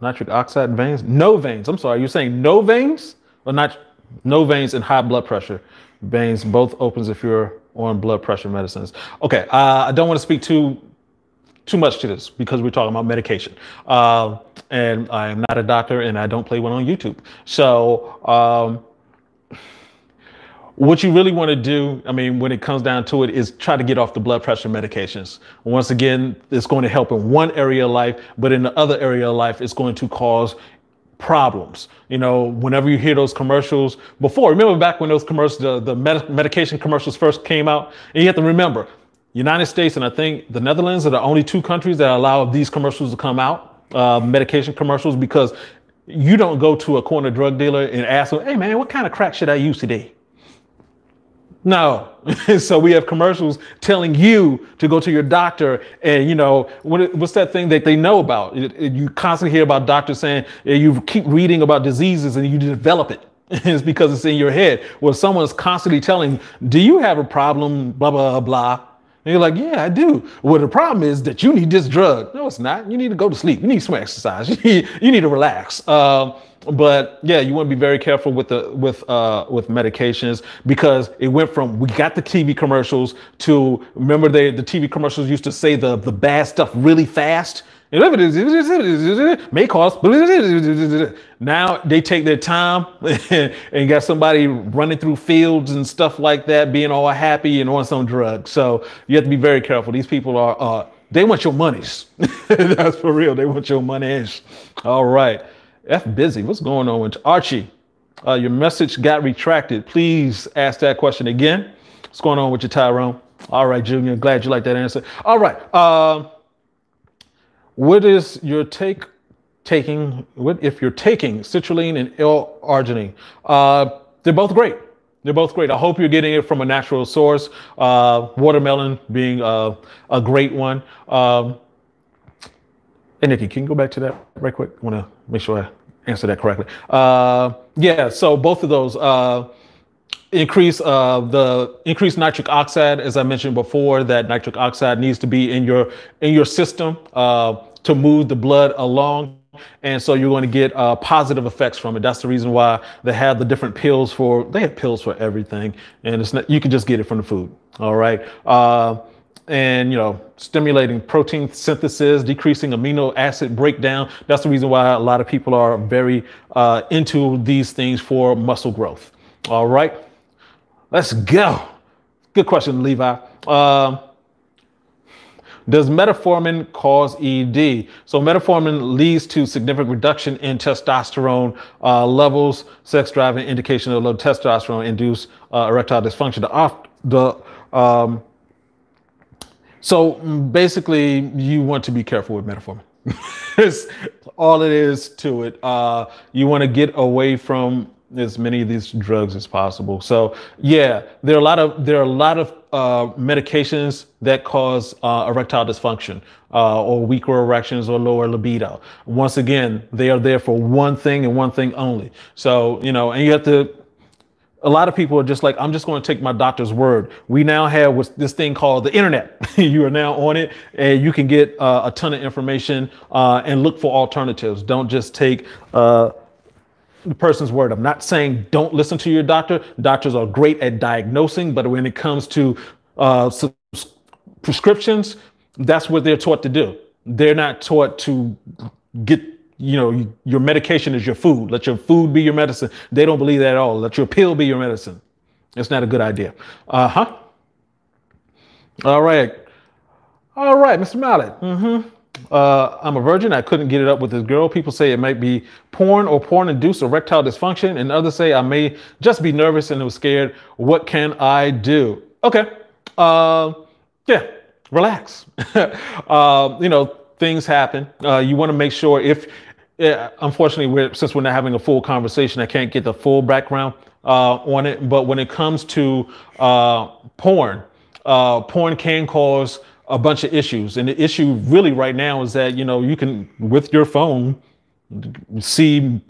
nitric oxide veins? No veins. I'm sorry, you're saying no veins or not? No veins and high blood pressure veins both opens if you're on blood pressure medicines. Okay, uh, I don't want to speak too too much to this because we're talking about medication. Uh, and I am not a doctor and I don't play one on YouTube. So, um, what you really want to do, I mean, when it comes down to it, is try to get off the blood pressure medications. Once again, it's going to help in one area of life, but in the other area of life, it's going to cause problems. You know, whenever you hear those commercials before, remember back when those commercials, the, the med- medication commercials first came out, and you have to remember United States and I think the Netherlands are the only two countries that allow these commercials to come out, uh, medication commercials, because you don't go to a corner drug dealer and ask them, hey man, what kind of crack should I use today? No. so we have commercials telling you to go to your doctor and, you know, what, what's that thing that they know about? It, it, you constantly hear about doctors saying you keep reading about diseases and you develop it. it's because it's in your head. Well, someone's constantly telling, do you have a problem? Blah, blah, blah. And you're like, yeah, I do. Well, the problem is that you need this drug. No, it's not. You need to go to sleep. You need some exercise. You need, you need to relax. Uh, but yeah, you want to be very careful with the with uh, with medications because it went from we got the TV commercials to remember they the TV commercials used to say the the bad stuff really fast may cost. Now they take their time and got somebody running through fields and stuff like that, being all happy and on some drugs. So you have to be very careful. These people are, uh, they want your monies. That's for real. They want your monies. All right. F busy. What's going on with Archie? Uh, your message got retracted. Please ask that question again. What's going on with your Tyrone? All right, Junior. Glad you like that answer. All right. Uh, what is your take taking, what if you're taking citrulline and L-arginine? Uh, they're both great. They're both great. I hope you're getting it from a natural source. Uh, watermelon being a, a great one. Um, and Nikki, can you go back to that right quick? I want to make sure I answer that correctly. Uh, yeah, so both of those. Uh, increase uh, the increased nitric oxide, as I mentioned before, that nitric oxide needs to be in your in your system uh, to move the blood along. And so you're going to get uh, positive effects from it. That's the reason why they have the different pills for, they have pills for everything. And it's not, you can just get it from the food. All right. Uh, and you know stimulating protein synthesis decreasing amino acid breakdown that's the reason why a lot of people are very uh, into these things for muscle growth all right let's go good question levi uh, does metformin cause ed so metformin leads to significant reduction in testosterone uh, levels sex drive and indication of low testosterone induced uh, erectile dysfunction the, the um, so basically, you want to be careful with metformin. it's all it is to it. Uh, you want to get away from as many of these drugs as possible. So yeah, there are a lot of there are a lot of uh, medications that cause uh, erectile dysfunction uh, or weaker erections or lower libido. Once again, they are there for one thing and one thing only. So you know, and you have to a lot of people are just like, I'm just going to take my doctor's word. We now have what's this thing called the internet. you are now on it and you can get uh, a ton of information uh, and look for alternatives. Don't just take uh, the person's word. I'm not saying don't listen to your doctor. Doctors are great at diagnosing, but when it comes to uh, prescriptions, that's what they're taught to do. They're not taught to get you know, your medication is your food. Let your food be your medicine. They don't believe that at all. Let your pill be your medicine. It's not a good idea. Uh huh. All right. All right, Mr. Mallet. Mm-hmm. Uh, I'm a virgin. I couldn't get it up with this girl. People say it might be porn or porn induced erectile dysfunction, and others say I may just be nervous and was scared. What can I do? Okay. Uh, yeah, relax. uh, you know, things happen. Uh, you want to make sure if yeah, unfortunately, we're, since we're not having a full conversation, I can't get the full background uh, on it. But when it comes to uh, porn, porn can cause a bunch of issues. And the issue really right now is that, you know, you can, with your phone, see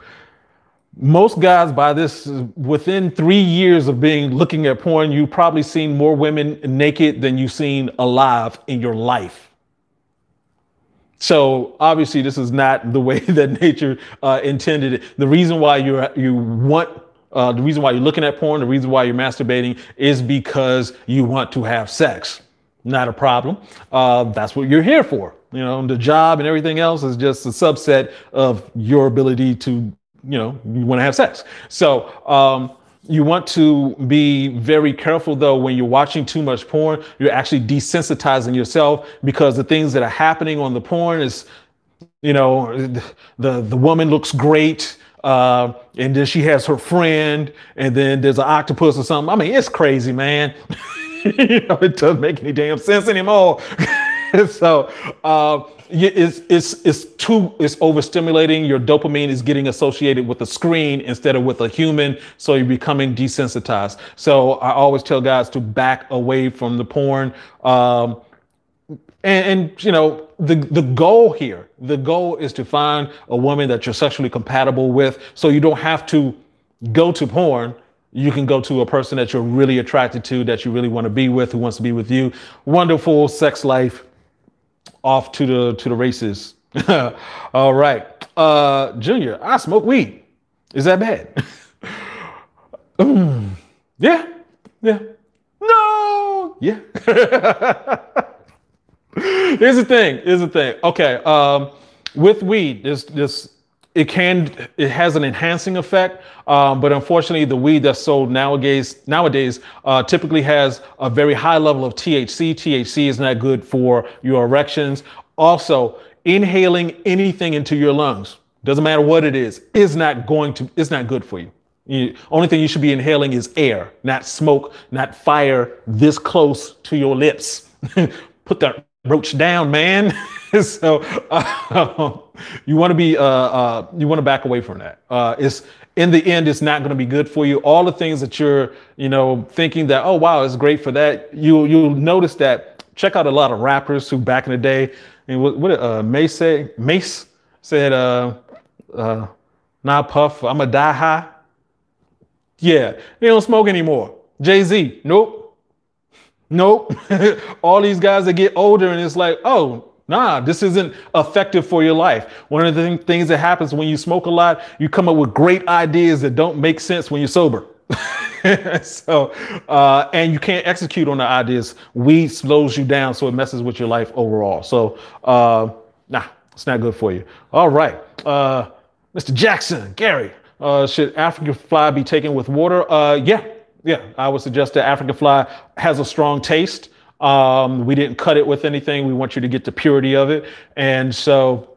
most guys by this within three years of being looking at porn, you've probably seen more women naked than you've seen alive in your life. So obviously, this is not the way that nature uh, intended it. The reason why you you want uh, the reason why you're looking at porn, the reason why you're masturbating is because you want to have sex. Not a problem. Uh, that's what you're here for. You know, the job and everything else is just a subset of your ability to, you know, you want to have sex. So, um, you want to be very careful though when you're watching too much porn, you're actually desensitizing yourself because the things that are happening on the porn is, you know, the the woman looks great, uh, and then she has her friend, and then there's an octopus or something. I mean, it's crazy, man. you know, it doesn't make any damn sense anymore. so uh, it's it's it's too it's overstimulating. Your dopamine is getting associated with the screen instead of with a human, so you're becoming desensitized. So I always tell guys to back away from the porn. Um, and, and, you know the the goal here, the goal is to find a woman that you're sexually compatible with, so you don't have to go to porn. You can go to a person that you're really attracted to, that you really want to be with, who wants to be with you. Wonderful sex life off to the to the races. All right. Uh Junior, I smoke weed. Is that bad? yeah. Yeah. No. Yeah. Here's the thing. Here's the thing. Okay. Um, with weed, this this it can it has an enhancing effect um, but unfortunately the weed that's sold nowadays nowadays uh, typically has a very high level of thc thc is not good for your erections also inhaling anything into your lungs doesn't matter what it is is not going to is not good for you you, only thing you should be inhaling is air, not smoke, not fire this close to your lips. Put that roach down, man. so uh, you want to be uh, uh, you want to back away from that. Uh, it's in the end, it's not going to be good for you. All the things that you're you know thinking that oh wow it's great for that. You you'll notice that. Check out a lot of rappers who back in the day and what what uh, Mase say Mase said uh uh nah puff I'm a die high. Yeah, they don't smoke anymore. Jay Z, nope, nope. All these guys that get older and it's like, oh, Nah, this isn't effective for your life. One of the th- things that happens when you smoke a lot, you come up with great ideas that don't make sense when you're sober. so, uh, and you can't execute on the ideas. Weed slows you down, so it messes with your life overall. So, uh, nah, it's not good for you. All right, uh, Mr. Jackson, Gary, uh, should African fly be taken with water? Uh, yeah, yeah, I would suggest that African fly has a strong taste. Um, we didn't cut it with anything. We want you to get the purity of it, and so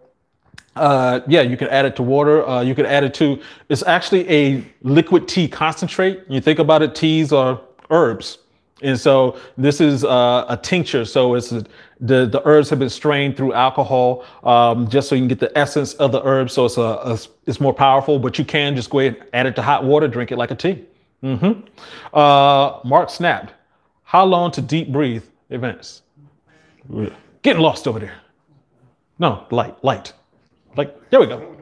uh, yeah, you can add it to water. Uh, you can add it to, it's actually a liquid tea concentrate. You think about it, teas are herbs. And so this is uh, a tincture. So it's a, the, the herbs have been strained through alcohol um, just so you can get the essence of the herbs. So it's, a, a, it's more powerful, but you can just go ahead and add it to hot water, drink it like a tea. Mm-hmm. Uh, Mark snapped. How long to deep breathe events? Getting lost over there. No, light, light. Like, there we go.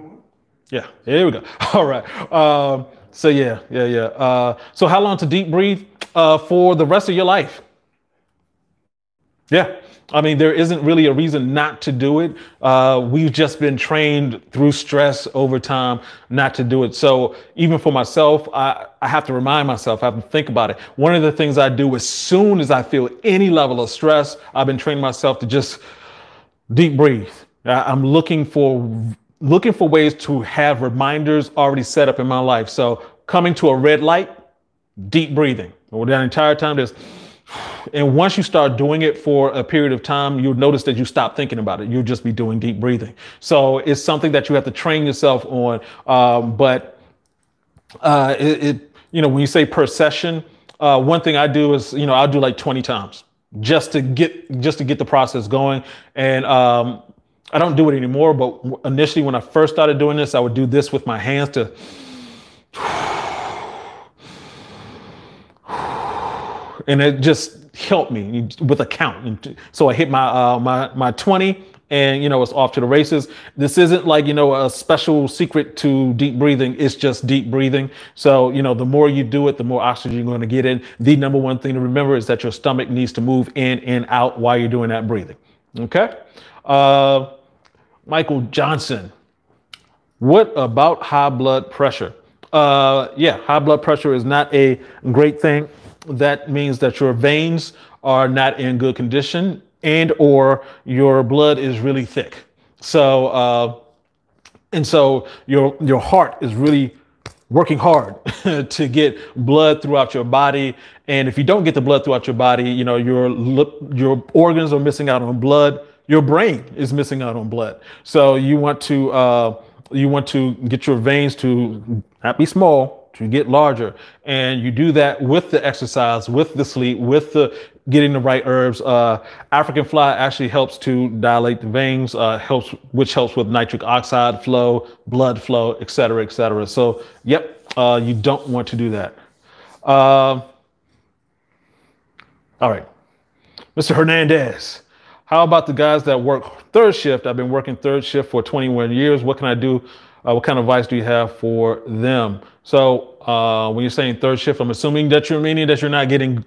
Yeah, here we go. All right. Um, so yeah, yeah, yeah. Uh, so how long to deep breathe? Uh, for the rest of your life. Yeah. I mean, there isn't really a reason not to do it. Uh, we've just been trained through stress over time not to do it. So even for myself, I, I have to remind myself, I have to think about it. One of the things I do as soon as I feel any level of stress, I've been training myself to just deep breathe I'm looking for looking for ways to have reminders already set up in my life. So coming to a red light, deep breathing. Well, that entire time there's and once you start doing it for a period of time, you'll notice that you stop thinking about it. You'll just be doing deep breathing. So it's something that you have to train yourself on. Um, but uh, it, it, you know, when you say per session, uh, one thing I do is, you know, I'll do like 20 times just to get just to get the process going. And um, I don't do it anymore, but initially when I first started doing this, I would do this with my hands to and it just helped me with a count. So I hit my uh, my my 20 and you know it's off to the races. This isn't like you know a special secret to deep breathing. It's just deep breathing. So you know the more you do it, the more oxygen you're going to get in. The number one thing to remember is that your stomach needs to move in and out while you're doing that breathing. Okay. Uh, Michael Johnson. What about high blood pressure? Uh, yeah, high blood pressure is not a great thing. That means that your veins are not in good condition and or your blood is really thick. So, uh, and so your, your heart is really working hard to get blood throughout your body. And if you don't get the blood throughout your body, you know, your, your organs are missing out on blood your brain is missing out on blood. So you want to uh, you want to get your veins to not be small, to get larger, and you do that with the exercise, with the sleep, with the getting the right herbs. Uh, African fly actually helps to dilate the veins, uh, helps which helps with nitric oxide flow, blood flow, et cetera, et cetera. So, yep, uh, you don't want to do that. Uh, all right, Mr. Hernandez. How about the guys that work third shift? I've been working third shift for 21 years. What can I do? Uh, what kind of advice do you have for them? So uh, when you're saying third shift, I'm assuming that you're meaning that you're not getting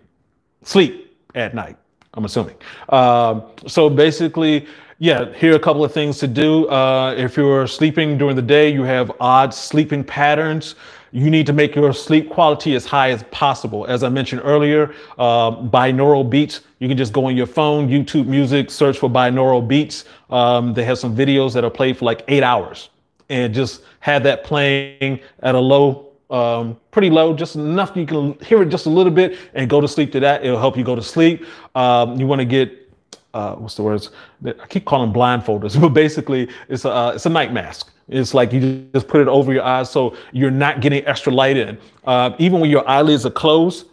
sleep at night. I'm assuming. Um, so basically, yeah, here are a couple of things to do. Uh, if you're sleeping during the day, you have odd sleeping patterns you need to make your sleep quality as high as possible. As I mentioned earlier, uh, binaural beats, you can just go on your phone, YouTube music, search for binaural beats. Um, they have some videos that are played for like eight hours and just have that playing at a low, um, pretty low, just enough you can hear it just a little bit and go to sleep to that. It'll help you go to sleep. Um, you want to get uh, what's the words? I keep calling blindfolders, but basically it's a uh, it's a night mask. It's like you just put it over your eyes so you're not getting extra light in. Uh, even when your eyelids are closed,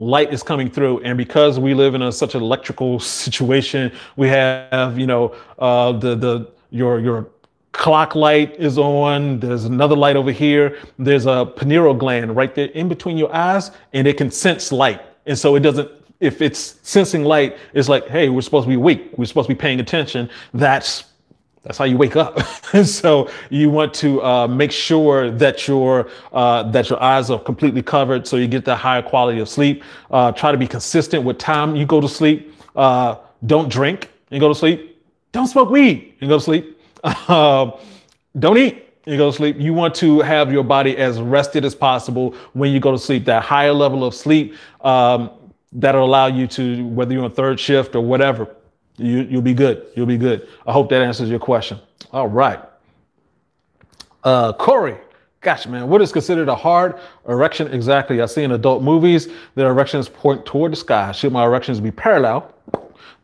light is coming through. And because we live in a, such an electrical situation, we have, you know, uh, the, the, your, your clock light is on. There's another light over here. There's a pineal gland right there in between your eyes and it can sense light. And so it doesn't, if it's sensing light, it's like, hey, we're supposed to be awake. We're supposed to be paying attention. That's that's how you wake up. and so you want to uh, make sure that your uh, that your eyes are completely covered, so you get that higher quality of sleep. Uh, try to be consistent with time you go to sleep. Uh, don't drink and go to sleep. Don't smoke weed and go to sleep. Um, don't eat You go to sleep. You want to have your body as rested as possible when you go to sleep. That higher level of sleep um, that'll allow you to, whether you're on third shift or whatever, you, you'll be good. You'll be good. I hope that answers your question. All right. Uh, Corey, gosh, man, what is considered a hard erection exactly? I see in adult movies that erections point toward the sky. Should my erections be parallel,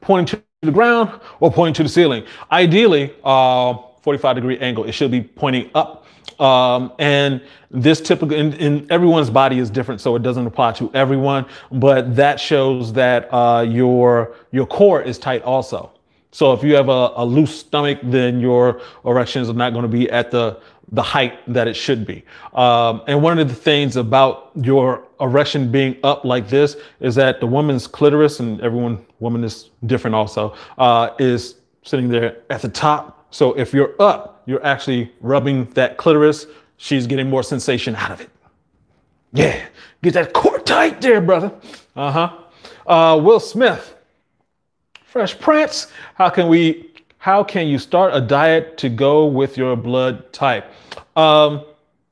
pointing to the ground, or pointing to the ceiling? Ideally, uh, 45 degree angle. It should be pointing up. Um, and this typical in, everyone's body is different, so it doesn't apply to everyone. But that shows that uh, your your core is tight also. So if you have a, a loose stomach, then your erections are not going to be at the the height that it should be. Um, and one of the things about your erection being up like this is that the woman's clitoris, and everyone woman is different also, uh, is sitting there at the top. So if you're up, you're actually rubbing that clitoris. She's getting more sensation out of it. Yeah, get that core tight there, brother. Uh-huh. Uh, Will Smith, Fresh Prince. How can we? How can you start a diet to go with your blood type? Um,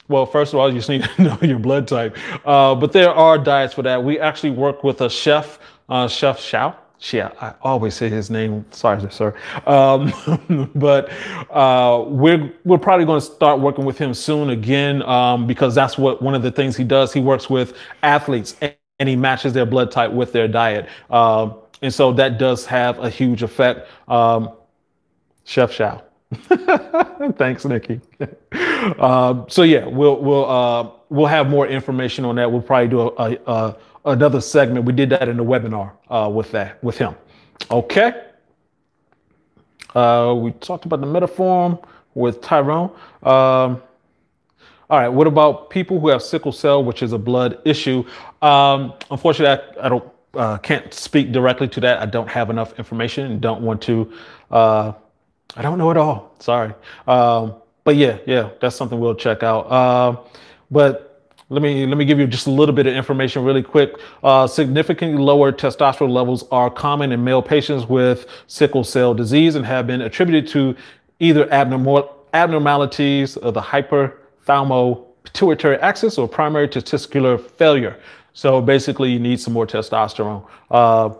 well, first of all, you just need to know your blood type. Uh, but there are diets for that. We actually work with a chef, uh, Chef Shao. Yeah, I always say his name. Sorry, sir. Um, but uh, we're we're probably going to start working with him soon again um, because that's what one of the things he does. He works with athletes and he matches their blood type with their diet. Uh, and so that does have a huge effect. Um, Chef Shao. Thanks, Nikki. uh, so yeah, we'll we'll uh, we'll have more information on that. We'll probably do a, a, a another segment. We did that in the webinar uh, with that with him. Okay. Uh, we talked about the metaform with Tyrone. Um, all right. What about people who have sickle cell, which is a blood issue? Um, unfortunately, I, I don't uh, can't speak directly to that. I don't have enough information and don't want to. I don't know at all. Sorry. Um, but yeah, yeah, that's something we'll check out. Uh, but let me let me give you just a little bit of information really quick. Uh, significantly lower testosterone levels are common in male patients with sickle cell disease and have been attributed to either abnormal abnormalities of the hyperthalamus pituitary axis or primary testicular failure. So basically, you need some more testosterone. Uh,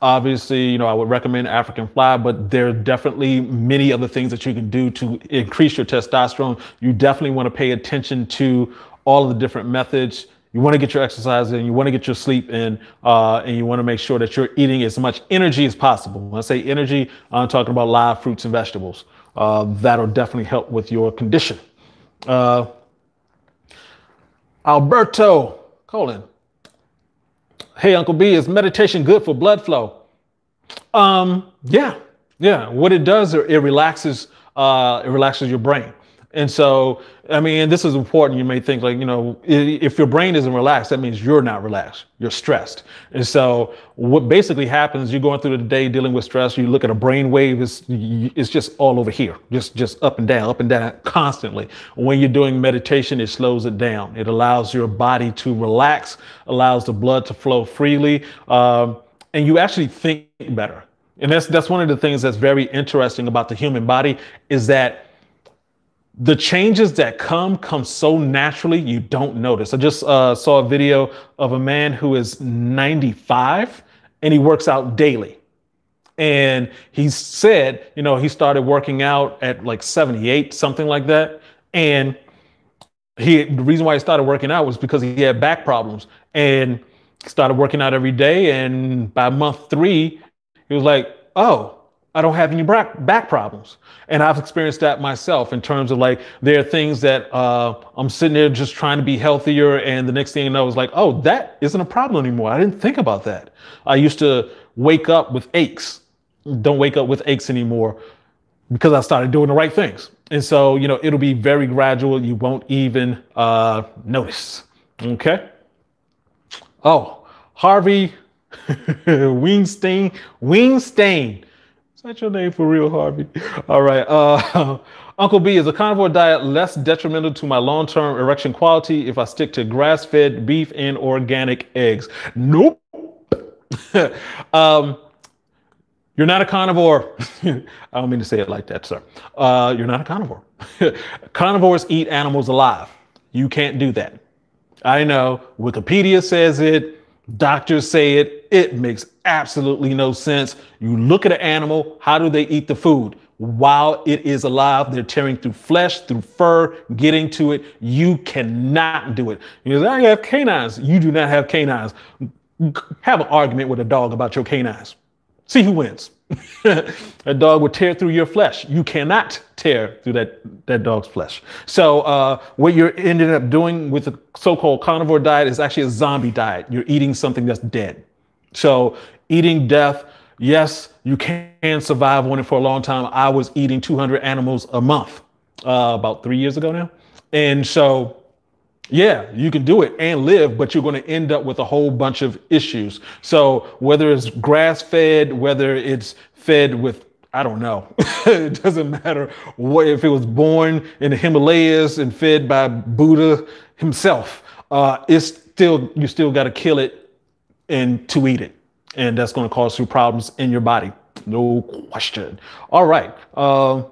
obviously, you know, I would recommend African fly, but there are definitely many other things that you can do to increase your testosterone. You definitely want to pay attention to all of the different methods. You want to get your exercise in, you want to get your sleep in, uh, and you want to make sure that you're eating as much energy as possible. When I say energy, I'm talking about live fruits and vegetables. Uh, that'll definitely help with your condition. Uh, Alberto Colin. Hey, Uncle B, is meditation good for blood flow? Um, yeah, yeah. What it does, it relaxes, uh, it relaxes your brain. And so, I mean, this is important. You may think like, you know, if your brain isn't relaxed, that means you're not relaxed. You're stressed. And so what basically happens, you're going through the day dealing with stress. You look at a brain wave, it's, it's just all over here, just, just up and down, up and down constantly. When you're doing meditation, it slows it down. It allows your body to relax, allows the blood to flow freely. Um, and you actually think better. And that's, that's one of the things that's very interesting about the human body is that the changes that come come so naturally you don't notice. I just uh, saw a video of a man who is 95 and he works out daily. And he said, you know, he started working out at like 78, something like that. And he the reason why he started working out was because he had back problems and started working out every day. And by month three, he was like, oh, I don't have any back, problems. And I've experienced that myself in terms of like, there are things that uh, I'm sitting there just trying to be healthier. And the next thing you know is like, oh, that isn't a problem anymore. I didn't think about that. I used to wake up with aches. Don't wake up with aches anymore because I started doing the right things. And so, you know, it'll be very gradual. You won't even uh, notice. Okay. Oh, Harvey Weinstein, Weinstein Is that your name for real, Harvey? All right. Uh, Uncle B is a carnivore diet less detrimental to my long-term erection quality if I stick to grass-fed beef and organic eggs. Nope. um, you're not a carnivore. I don't mean to say it like that, sir. Uh, you're not a carnivore. Carnivores eat animals alive. You can't do that. I know Wikipedia says it, doctors say it. It makes absolutely no sense. You look at an animal, how do they eat the food? While it is alive, they're tearing through flesh, through fur, getting to it. You cannot do it. You I have canines. You do not have canines. Have an argument with a dog about your canines. See who wins. a dog would tear through your flesh. You cannot tear through that, that dog's flesh. So uh, what you're ended up doing with the so-called carnivore diet is actually a zombie diet. You're eating something that's dead. So eating death, yes, you can survive on it for a long time. I was eating 200 animals a month uh, about three years ago now. And so yeah, you can do it and live, but you're going to end up with a whole bunch of issues. So whether it's grass fed, whether it's fed with I don't know. it doesn't matter what if it was born in the Himalayas and fed by Buddha himself. Uh, it's still you still got to kill it and to eat it, and that's going to cause you problems in your body, no question. All right. Uh,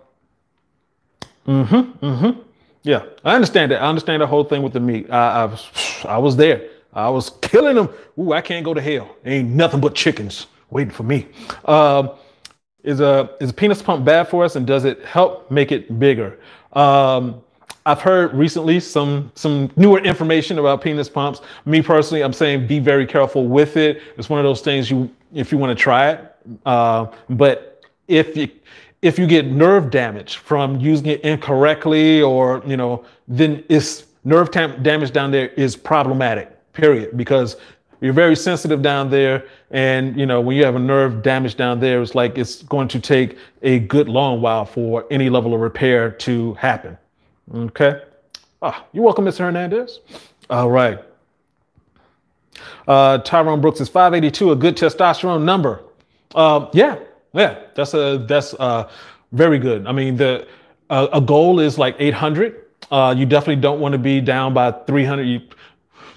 mm-hmm. Mm-hmm. Yeah, I understand that. I understand the whole thing with the meat. I, I was, I was there. I was killing them. Ooh, I can't go to hell. Ain't nothing but chickens waiting for me. Uh, is a is a penis pump bad for us, and does it help make it bigger? Um, I've heard recently some some newer information about penis pumps. Me personally, I'm saying be very careful with it. It's one of those things you if you want to try it, uh, but if you if you get nerve damage from using it incorrectly or you know then it's nerve tam- damage down there is problematic period because you're very sensitive down there and you know when you have a nerve damage down there it's like it's going to take a good long while for any level of repair to happen. Okay? Ah you're welcome mr hernandez. All right. Uh, tyrone brooks is 582 a good testosterone number. Uh, yeah yeah, that's a that's uh, very good. I mean, the uh, a goal is like 800. Uh, you definitely don't want to be down by 300,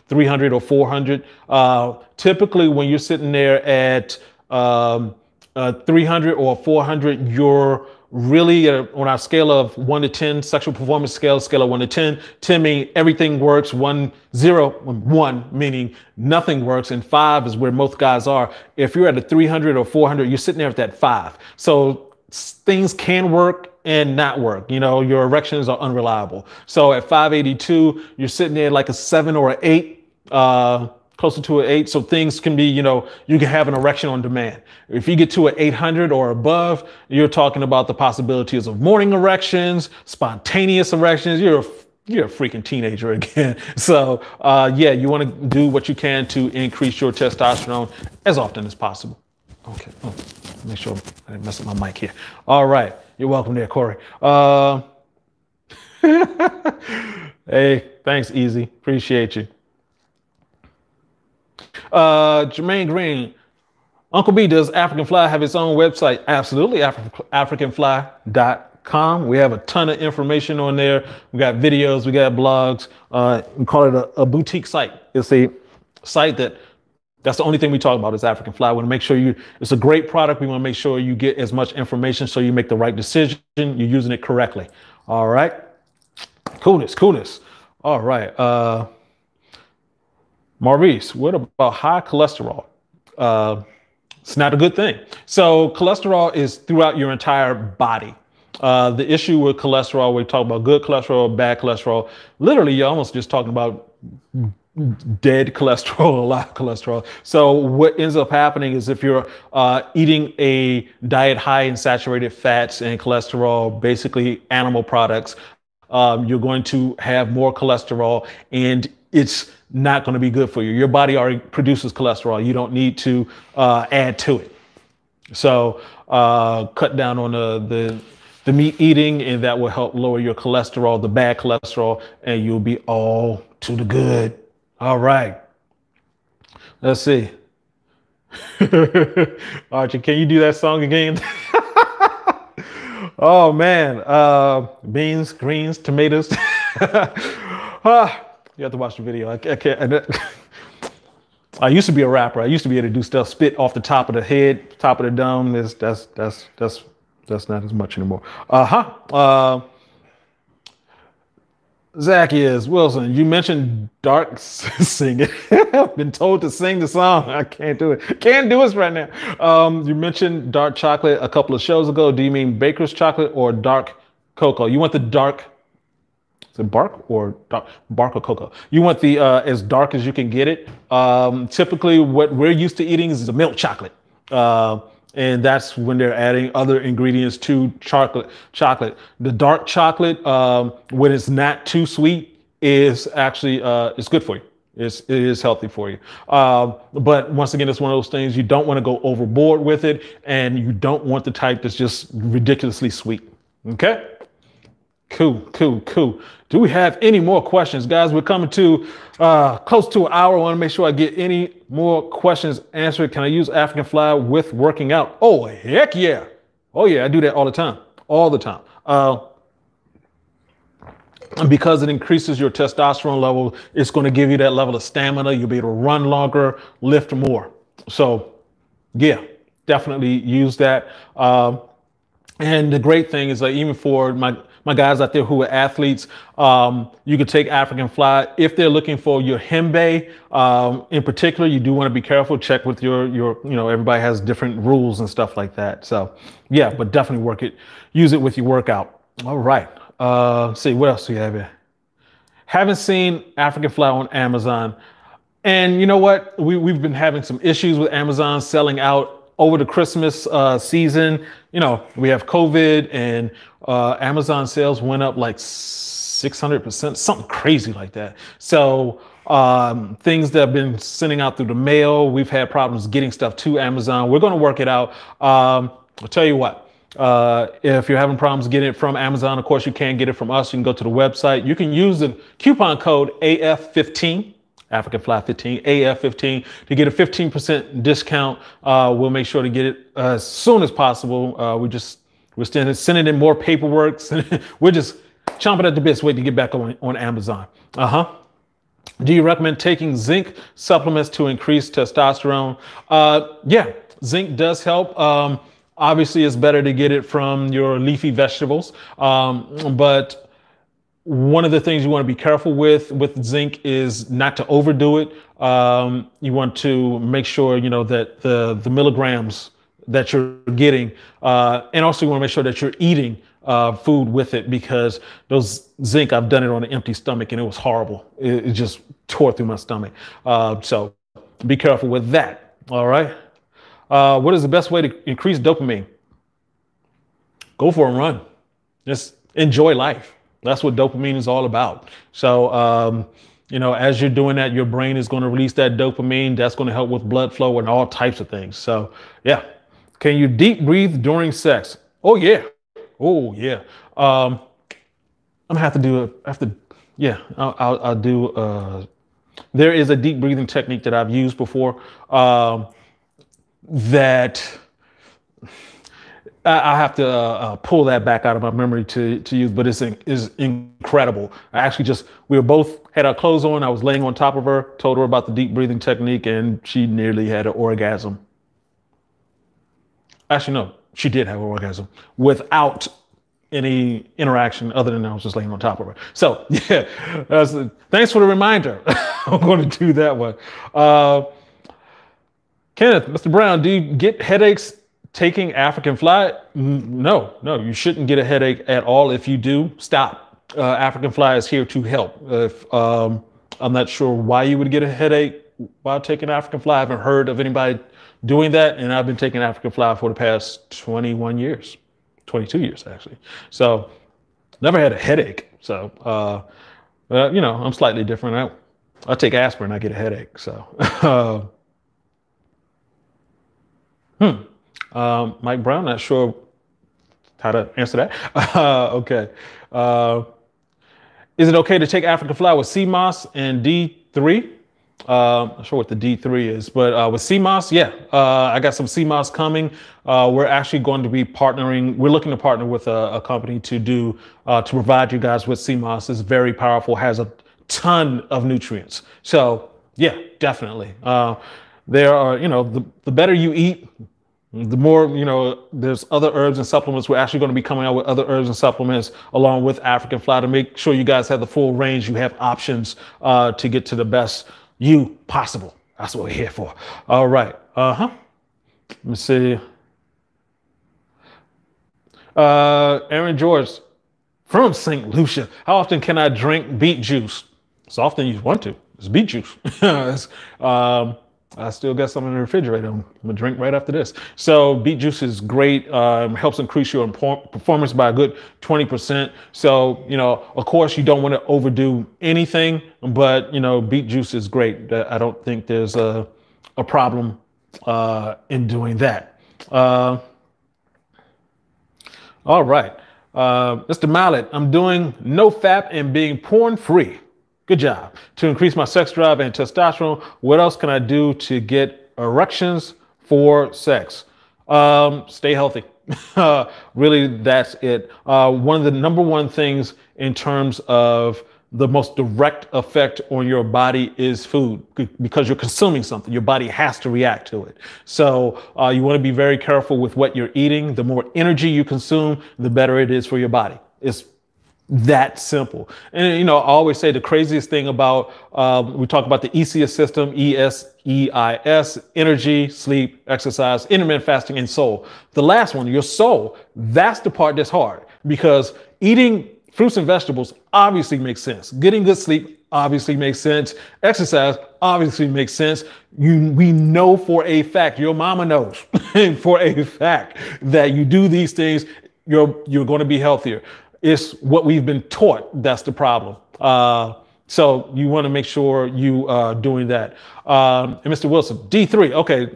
300 or 400. Uh, typically, when you're sitting there at um, uh, 300 or 400, you're really uh, on our scale of one to 10, sexual performance scale, scale of one to 10, 10 meaning everything works, one, zero, one meaning nothing works, and five is where most guys are. If you're at a 300 or 400, you're sitting there at that five. So things can work and not work. You know, your erections are unreliable. So at 582, you're sitting there like a seven or an eight. Uh, closer to an eight. So things can be, you know, you can have an erection on demand. If you get to an 800 or above, you're talking about the possibilities of morning erections, spontaneous erections. You're a, you're a freaking teenager again. So uh, yeah, you want to do what you can to increase your testosterone as often as possible. Okay. Oh, make sure I didn't mess up my mic here. All right. You're welcome there, Corey. Uh, hey, thanks, Easy. Appreciate you. Uh, Jermaine Green, Uncle B, does African Fly have its own website? Absolutely, Afri- AfricanFly.com. We have a ton of information on there. We got videos, we got blogs. Uh, we call it a, a boutique site. It's a site that that's the only thing we talk about is African Fly. We want to make sure you, it's a great product. We want to make sure you get as much information so you make the right decision. You're using it correctly. All right. Coolness, coolness. All right. Uh, Maurice, what about high cholesterol? Uh, it's not a good thing. So cholesterol is throughout your entire body. Uh, the issue with cholesterol, we talk about good cholesterol, bad cholesterol. Literally, you're almost just talking about dead cholesterol, live cholesterol. So what ends up happening is if you're uh, eating a diet high in saturated fats and cholesterol, basically animal products, um, you're going to have more cholesterol and it's not going to be good for you. Your body already produces cholesterol. You don't need to uh, add to it. So uh, cut down on the, the the meat eating, and that will help lower your cholesterol, the bad cholesterol, and you'll be all to the good. All right. Let's see. Archie, can you do that song again? oh man, uh, beans, greens, tomatoes. ah, you have to watch the video. I, I can't. I used to be a rapper. I used to be able to do stuff, spit off the top of the head, top of the dome. That's that's that's that's that's not as much anymore. Uh-huh. Uh Zacchaeus Wilson, you mentioned dark singing. I've been told to sing the song. I can't do it. Can't do it right now. Um, you mentioned dark chocolate a couple of shows ago. Do you mean baker's chocolate or dark cocoa? You want the dark is it bark or dark, bark or cocoa? You want the uh, as dark as you can get it. Um, typically, what we're used to eating is the milk chocolate. Uh, and that's when they're adding other ingredients to chocolate. Chocolate, the dark chocolate, um, when it's not too sweet, is actually uh, it's good for you. It's, it is healthy for you. Um, but once again, it's one of those things you don't want to go overboard with it, and you don't want the type that's just ridiculously sweet. Okay. Cool, cool, cool. Do we have any more questions, guys? We're coming to uh, close to an hour. I want to make sure I get any more questions answered. Can I use African fly with working out? Oh, heck yeah. Oh, yeah, I do that all the time, all the time. Uh, because it increases your testosterone level, it's going to give you that level of stamina. You'll be able to run longer, lift more. So, yeah, definitely use that. Um, and the great thing is that even for my my guys out there who are athletes, um, you could take African fly. If they're looking for yohimbe, um, in particular, you do want to be careful. Check with your, your, you know, everybody has different rules and stuff like that. So yeah, but definitely work it, use it with your workout. All right. Uh, see, what else do we have here? Haven't seen African fly on Amazon. And you know what? We, we've been having some issues with Amazon selling out over the Christmas uh, season, you know, we have COVID and uh, Amazon sales went up like 600%, something crazy like that. So um, things that have been sending out through the mail, we've had problems getting stuff to Amazon. We're going to work it out. Um, I'll tell you what. Uh, if you're having problems getting it from Amazon, of course, you can get it from us. You can go to the website. You can use the coupon code AF15 African Fly 15, AF15, to get a 15% discount. Uh, we'll make sure to get it as soon as possible. Uh, we just, we're still sending in more paperwork. we're just chomping at the bits waiting to get back on, on Amazon. Uh huh. Do you recommend taking zinc supplements to increase testosterone? Uh, yeah, zinc does help. Um, obviously, it's better to get it from your leafy vegetables, um, but one of the things you want to be careful with with zinc is not to overdo it. Um, you want to make sure you know that the the milligrams that you're getting, uh, and also you want to make sure that you're eating uh, food with it because those zinc I've done it on an empty stomach and it was horrible. It, it just tore through my stomach. Uh, so be careful with that. All right. Uh, what is the best way to increase dopamine? Go for a run. Just enjoy life. That's what dopamine is all about. So, um, you know, as you're doing that, your brain is going to release that dopamine. That's going to help with blood flow and all types of things. So, yeah. Can you deep breathe during sex? Oh, yeah. Oh, yeah. Um, I'm gonna have to do. I have to, yeah, I'll, I'll, I'll do, uh, there is a deep breathing technique that I've used before um, that I have to uh, uh, pull that back out of my memory to, to use, but it's is incredible. I actually just we were both had our clothes on. I was laying on top of her, told her about the deep breathing technique, and she nearly had an orgasm. Actually, no, she did have an orgasm without any interaction other than I was just laying on top of her. So yeah, a, thanks for the reminder. I'm going to do that one. Uh, Kenneth, Mr. Brown, do you get headaches taking African fly, no, no, you shouldn't get a headache at all. If you do, stop. Uh, African fly is here to help. If um, I'm not sure why you would get a headache while taking African fly, I haven't heard of anybody doing that, and I've been taking African fly for the past 21 years, 22 years actually. So never had a headache. So uh, uh, you know, I'm slightly different. I, I take aspirin, I get a headache. So. Hmm. Um, Mike Brown, not sure how to answer that. Uh, okay. Uh, is it okay to take African fly with moss and D3? Uh, I'm not sure what the D3 is, but uh, with sea moss, yeah, uh, I got some sea moss coming. Uh, we're actually going to be partnering. We're looking to partner with a, a company to do uh, to provide you guys with sea moss. It's very powerful, has a ton of nutrients. So yeah, definitely. Uh, there are, you know, the, the better you eat, the more, you know, there's other herbs and supplements. We're actually going to be coming out with other herbs and supplements along with African Fly to make sure you guys have the full range. You have options uh, to get to the best you possible. That's what we're here for. All right. Uh huh. Let me see. Uh, Aaron George from St. Lucia. How often can I drink beet juice? As often you want to. It's beet juice. um, I still got some in the refrigerator. I'm gonna drink right after this. So beet juice is great. Um, helps increase your performance by a good 20%. So you know, of course, you don't want to overdo anything, but you know, beet juice is great. I don't think there's a a problem uh, in doing that. Uh, all right, uh, Mr. Mallet, I'm doing no fap and being porn free. Good job. To increase my sex drive and testosterone, what else can I do to get erections for sex? Um, stay healthy. really, that's it. Uh, one of the number one things in terms of the most direct effect on your body is food because you're consuming something. Your body has to react to it. So uh, you want to be very careful with what you're eating. The more energy you consume, the better it is for your body. It's that simple. And you know, I always say the craziest thing about um, we talk about the ESEIS system, E S E I S, energy, sleep, exercise, intermittent fasting, and soul. The last one, your soul, that's the part that's hard because eating fruits and vegetables obviously makes sense. Getting good sleep obviously makes sense. Exercise obviously makes sense. You, we know for a fact, your mama knows for a fact that you do these things, you're, you're going to be healthier. It's what we've been taught that's the problem. Uh, so you want to make sure you are doing that. Um, and Mr. Wilson, D3, okay,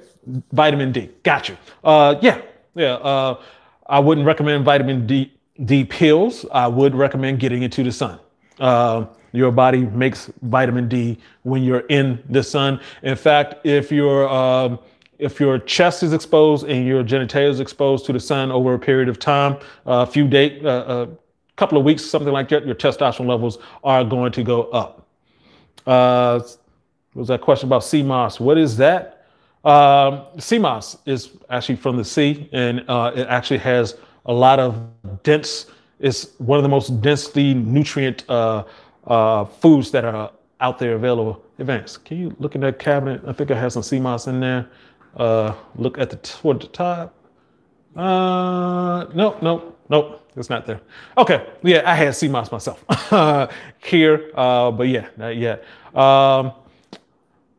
vitamin D, got you. Uh, yeah, yeah. Uh, I wouldn't recommend vitamin D, D pills. I would recommend getting into the sun. Uh, your body makes vitamin D when you're in the sun. In fact, if you're um, if your chest is exposed and your genitalia is exposed to the sun over a period of time, a few days, uh, uh couple of weeks, something like that, your testosterone levels are going to go up. Uh, was that question about sea moss? What is that? Um, sea moss is actually from the sea, and uh, it actually has a lot of dense. It's one of the most densely nutrient uh, uh, foods that are out there available. Advance, can you look in that cabinet? I think I have some sea moss in there. Uh, look at the toward the top. Uh, nope, nope, nope. It's not there. Okay. Yeah, I had sea moss myself here, uh, but yeah, not yet. Um,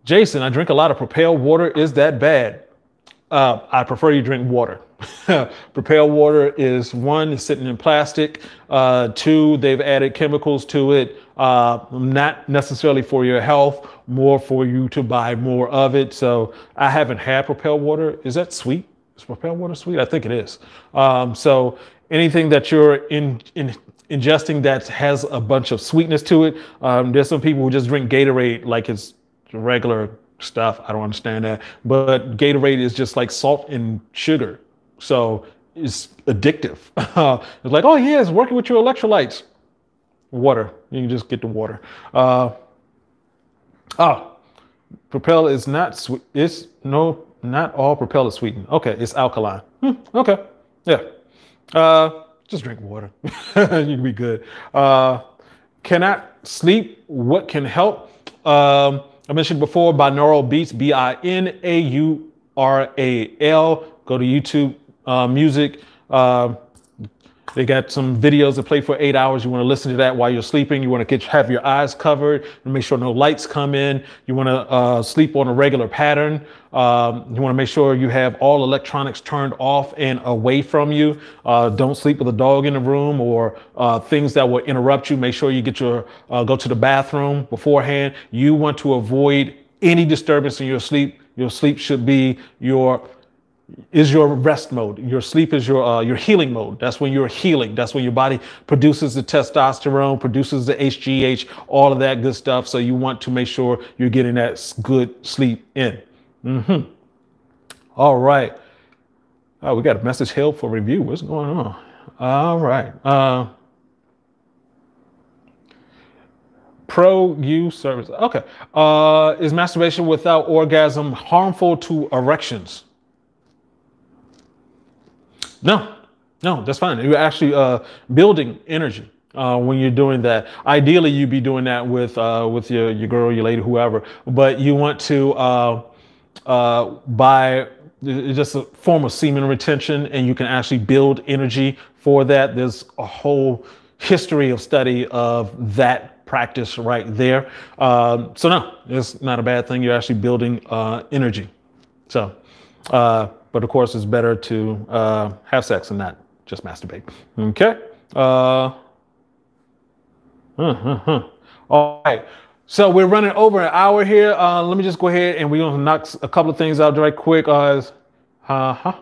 Jason, I drink a lot of Propel water. Is that bad? Uh, I prefer you drink water. Propel water is one, it's sitting in plastic. Uh, two, they've added chemicals to it. Uh, not necessarily for your health, more for you to buy more of it. So I haven't had Propel water. Is that sweet? Is Propel water sweet? I think it is. Um, so anything that you're in, in ingesting that has a bunch of sweetness to it. Um, there's some people who just drink Gatorade like it's regular stuff. I don't understand that. But Gatorade is just like salt and sugar. So it's addictive. it's like, oh, yeah, it's working with your electrolytes. Water. You can just get the water. Uh, oh, Propel is not sweet. It's no, not all Propel is sweetened. Okay, it's alkaline. Hmm, okay, yeah. Uh, just drink water. you can be good. Uh, cannot sleep. What can help? Um, I mentioned before binaural beats, B I N A U R A L. Go to YouTube uh, Music. Uh, they got some videos that play for eight hours. You want to listen to that while you're sleeping. You want to get have your eyes covered and make sure no lights come in. You want to uh, sleep on a regular pattern. Um, you want to make sure you have all electronics turned off and away from you. Uh, don't sleep with a dog in the room or uh, things that will interrupt you. Make sure you get your uh, go to the bathroom beforehand. You want to avoid any disturbance in your sleep. Your sleep should be your is your rest mode. Your sleep is your uh, your healing mode. That's when you're healing. That's when your body produces the testosterone, produces the HGH, all of that good stuff. So you want to make sure you're getting that good sleep in. Mm-hmm. All right. Oh, we got a message held for review. What's going on? All right. Uh, Pro U service. Okay. Uh, is masturbation without orgasm harmful to erections? No, no, that's fine. You're actually uh, building energy uh, when you're doing that. Ideally, you'd be doing that with uh, with your your girl, your lady, whoever. But you want to uh, uh, by just a form of semen retention, and you can actually build energy for that. There's a whole history of study of that practice right there. Um, so no, it's not a bad thing. You're actually building uh, energy. So, uh, but of course, it's better to uh, have sex and not just masturbate. Okay. Uh. All right. So we're running over an hour here. Uh, let me just go ahead and we're gonna knock a couple of things out right quick. Uh, huh.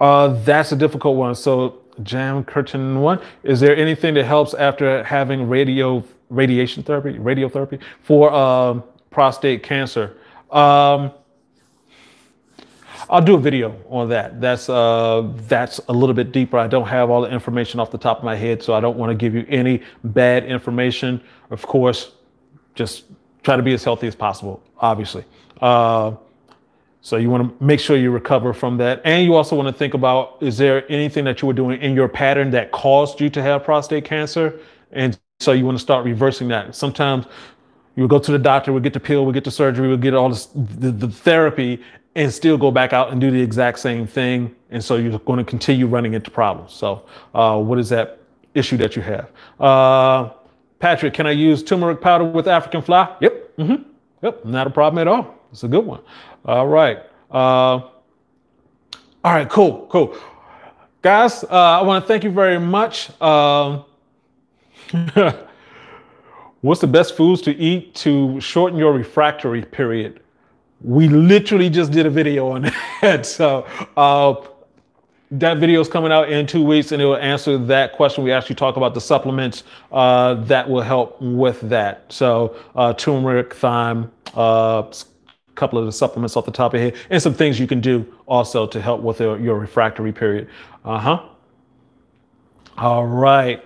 Uh, that's a difficult one. So Jam Curtain one. Is there anything that helps after having radio radiation therapy, radiotherapy for um, prostate cancer? Um, I'll do a video on that. That's uh, that's a little bit deeper. I don't have all the information off the top of my head, so I don't want to give you any bad information. Of course, just try to be as healthy as possible, obviously. Uh, so you want to make sure you recover from that. And you also want to think about, is there anything that you were doing in your pattern that caused you to have prostate cancer? And so you want to start reversing that. Sometimes you go to the doctor, we'll get the pill, we'll get the surgery, we'll get all this, the, the therapy and still go back out and do the exact same thing. And so you're going to continue running into problems. So uh, what is that issue that you have? Uh, Patrick, can I use turmeric powder with African fly? Yep. Mm-hmm. Yep. Not a problem at all. It's a good one. All right. Uh, all right. Cool. Cool. Guys, uh, I want to thank you very much. Um, what's the best foods to eat to shorten your refractory period? We literally just did a video on that. So uh, that video is coming out in two weeks and it will answer that question. We actually talk about the supplements uh, that will help with that. So uh, turmeric, thyme, uh, a couple of the supplements off the top of head, and some things you can do also to help with your, your refractory period. Uh huh. All right.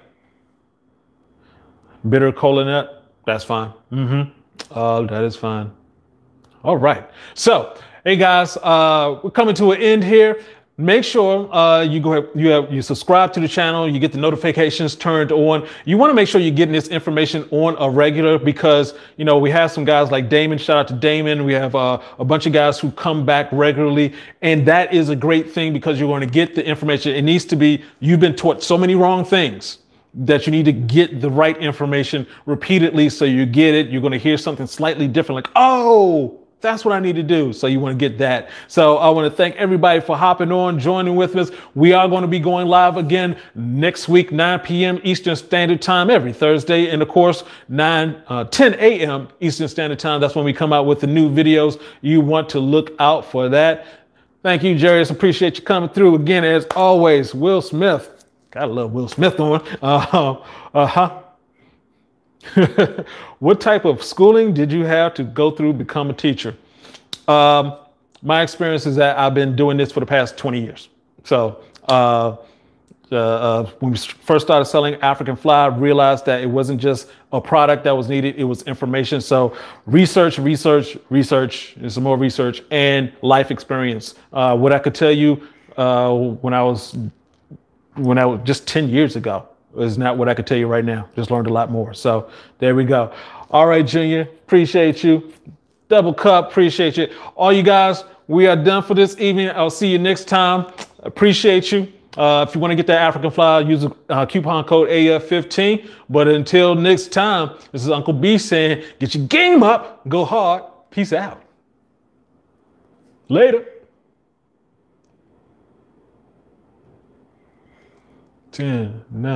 Bitter cola nut, that's fine. Mm-hmm. Uh, that is fine. All right. So, hey guys, uh, we're coming to an end here. Make sure uh, you go ahead, you have you subscribe to the channel. You get the notifications turned on. You want to make sure you're getting this information on a regular because you know we have some guys like damon. Shout out to damon. We have uh, a bunch of guys who come back regularly. And that is a great thing because you're going to get the information. It needs to be you've been taught so many wrong things that you need to get the right information repeatedly so you get it. You're going to hear something slightly different like oh that's what I need to do. So you want to get that. So I want to thank everybody for hopping on, joining with us. We are going to be going live again next week, 9 p.m. Eastern Standard Time every Thursday. And of course, 9, uh, 10 a.m. Eastern Standard Time. That's when we come out with the new videos. You want to look out for that. Thank you, Jarius. Appreciate you coming through again. As always, Will Smith. Gotta love Will Smith on. Uh, uh-huh. what type of schooling did you have to go through become a teacher? Um, my experience is that I've been doing this for the past 20 years. So uh, uh, uh, when we first started selling African Fly, I realized that it wasn't just a product that was needed, it was information. So research, research, research, and some more research, and life experience. Uh, what I could tell you uh, when I was when I was just 10 years ago is not what I could tell you right now. Just learned a lot more. So there we go. All right, Junior, appreciate you. Double cup, appreciate you. All you guys, we are done for this evening. I'll see you next time. Appreciate you. Uh, if you want to get that African fly, use a uh, coupon code AF15. But until next time, this is Uncle B saying, get your game up, go hard. Peace out. Later. 10, 9.